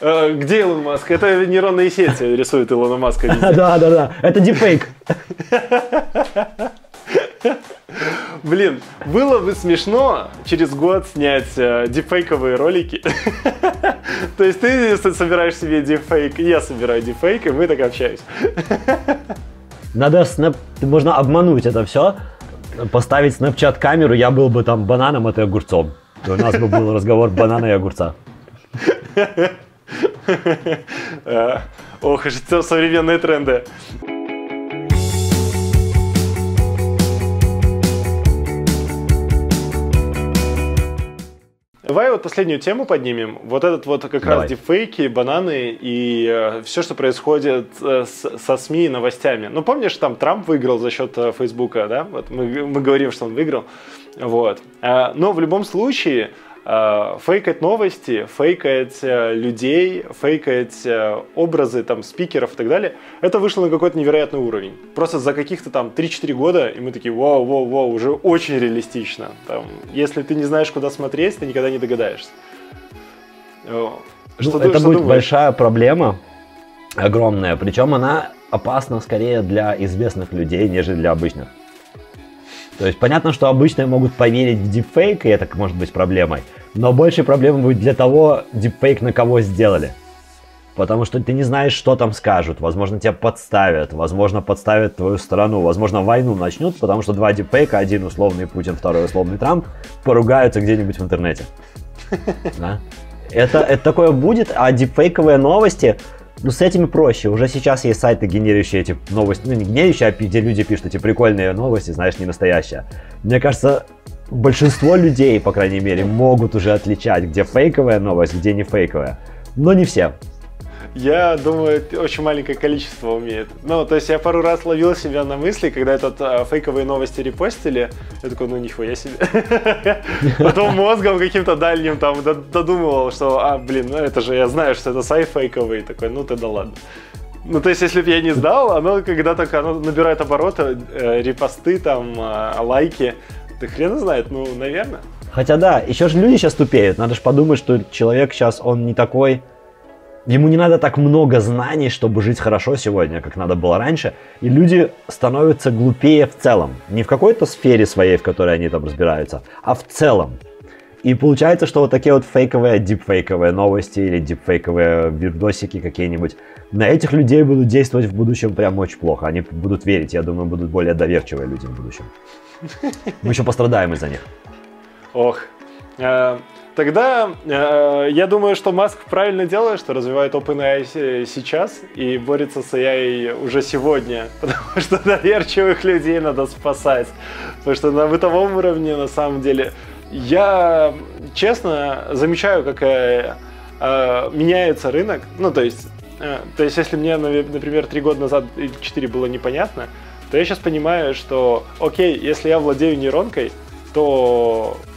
Э, где Илон Маск? Это нейронные сети рисует Илона Маска. Да, да, да. Это дипфейк. Блин, было бы смешно через год снять э, дипфейковые ролики. То есть ты собираешь себе дипфейк, я собираю дипфейк, и мы так общаемся. Надо снэп... Можно обмануть это все, поставить снэпчат камеру, я был бы там бананом, а ты огурцом. И у нас бы был разговор банана и огурца. Э, ох, это современные тренды. Давай вот последнюю тему поднимем. Вот этот вот как Давай. раз дипфейки, бананы и э, все, что происходит э, с, со СМИ и новостями. Ну, помнишь, там Трамп выиграл за счет э, Фейсбука, да? Вот мы, мы говорим, что он выиграл. Вот. Э, но в любом случае фейкать новости, фейкать э, людей, фейкать э, образы там, спикеров и так далее, это вышло на какой-то невероятный уровень. Просто за каких-то там 3-4 года, и мы такие, вау, вау, вау, уже очень реалистично. Там, если ты не знаешь, куда смотреть, ты никогда не догадаешься. Что ну, ты, это что будет думаешь? большая проблема, огромная, причем она опасна скорее для известных людей, нежели для обычных. То есть понятно, что обычные могут поверить в дипфейк, и это может быть проблемой. Но большей проблемой будет для того, дипфейк на кого сделали. Потому что ты не знаешь, что там скажут. Возможно, тебя подставят. Возможно, подставят твою страну. Возможно, войну начнут, потому что два дипфейка, один условный Путин, второй условный Трамп, поругаются где-нибудь в интернете. Да? Это, это такое будет, а дипфейковые новости, ну, с этими проще. Уже сейчас есть сайты, генерирующие эти новости. Ну, не генерирующие, а где люди пишут эти прикольные новости, знаешь, не настоящие. Мне кажется, большинство людей, по крайней мере, могут уже отличать, где фейковая новость, где не фейковая. Но не все. Я думаю, очень маленькое количество умеет. Ну, то есть я пару раз ловил себя на мысли, когда этот а, фейковые новости репостили. Я такой, ну нихуя себе. Потом мозгом каким-то дальним там додумывал, что, а, блин, ну это же я знаю, что это сайт фейковый. Такой, ну ты да ладно. Ну, то есть, если бы я не сдал, оно когда так оно набирает обороты, э, репосты, там, э, лайки, ты хрен знает, ну, наверное. Хотя да, еще же люди сейчас тупеют. Надо же подумать, что человек сейчас, он не такой Ему не надо так много знаний, чтобы жить хорошо сегодня, как надо было раньше. И люди становятся глупее в целом. Не в какой-то сфере своей, в которой они там разбираются, а в целом. И получается, что вот такие вот фейковые, дипфейковые новости или дипфейковые видосики какие-нибудь на этих людей будут действовать в будущем прям очень плохо. Они будут верить, я думаю, будут более доверчивые люди в будущем. Мы еще пострадаем из-за них. Ох. Э, тогда э, я думаю, что Маск правильно делает, что развивает OpenAI сейчас и борется с AI уже сегодня, потому что доверчивых людей надо спасать. Потому что на бытовом уровне, на самом деле, я честно замечаю, как э, э, меняется рынок. Ну, то есть, э, то есть, если мне, например, три года назад или четыре было непонятно, то я сейчас понимаю, что, окей, если я владею нейронкой, то э,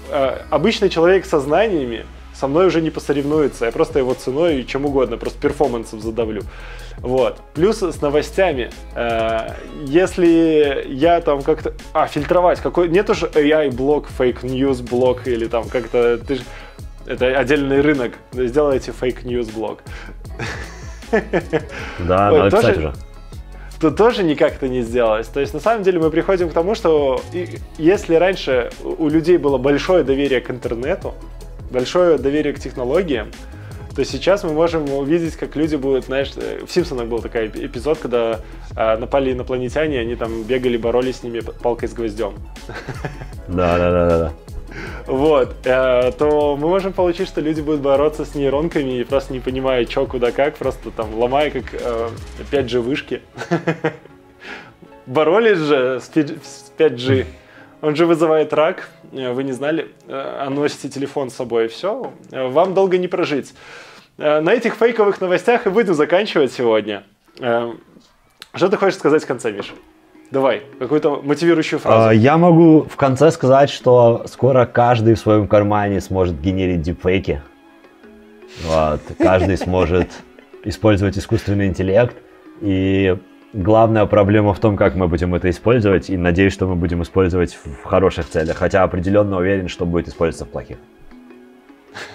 обычный человек со знаниями со мной уже не посоревнуется. Я просто его ценой и чем угодно, просто перформансом задавлю. Вот. Плюс с новостями. Э, если я там как-то... А, фильтровать. Какой... Нет уж AI block, fake news block или там как-то... Ты ж... Это отдельный рынок. Сделайте fake news block. Да, надо писать уже то тоже никак это не сделалось. То есть, на самом деле, мы приходим к тому, что если раньше у людей было большое доверие к интернету, большое доверие к технологиям, то сейчас мы можем увидеть, как люди будут, знаешь, э, в Симпсонах был такой эпизод, когда э, напали инопланетяне, они там бегали, боролись с ними палкой с гвоздем. Да, да, да, да. Вот, э, то мы можем получить, что люди будут бороться с нейронками и просто не понимая, что, куда, как, просто там ломая как э, 5G вышки. Боролись же с 5G. Он же вызывает рак, э, вы не знали, э, а носите телефон с собой, и все, вам долго не прожить. На этих фейковых новостях и будем заканчивать сегодня. Что ты хочешь сказать в конце, Миша? Давай, какую-то мотивирующую фразу. Я могу в конце сказать, что скоро каждый в своем кармане сможет генерить дипфейки. Вот. Каждый сможет использовать искусственный интеллект. И главная проблема в том, как мы будем это использовать, и надеюсь, что мы будем использовать в хороших целях, хотя определенно уверен, что будет использоваться в плохих.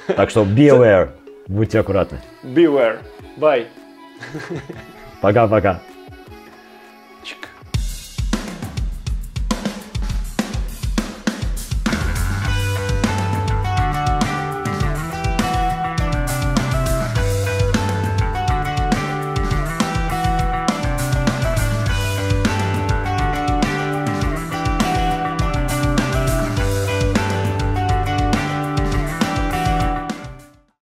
Так что be aware, будьте аккуратны. Beware. Bye. Пока-пока.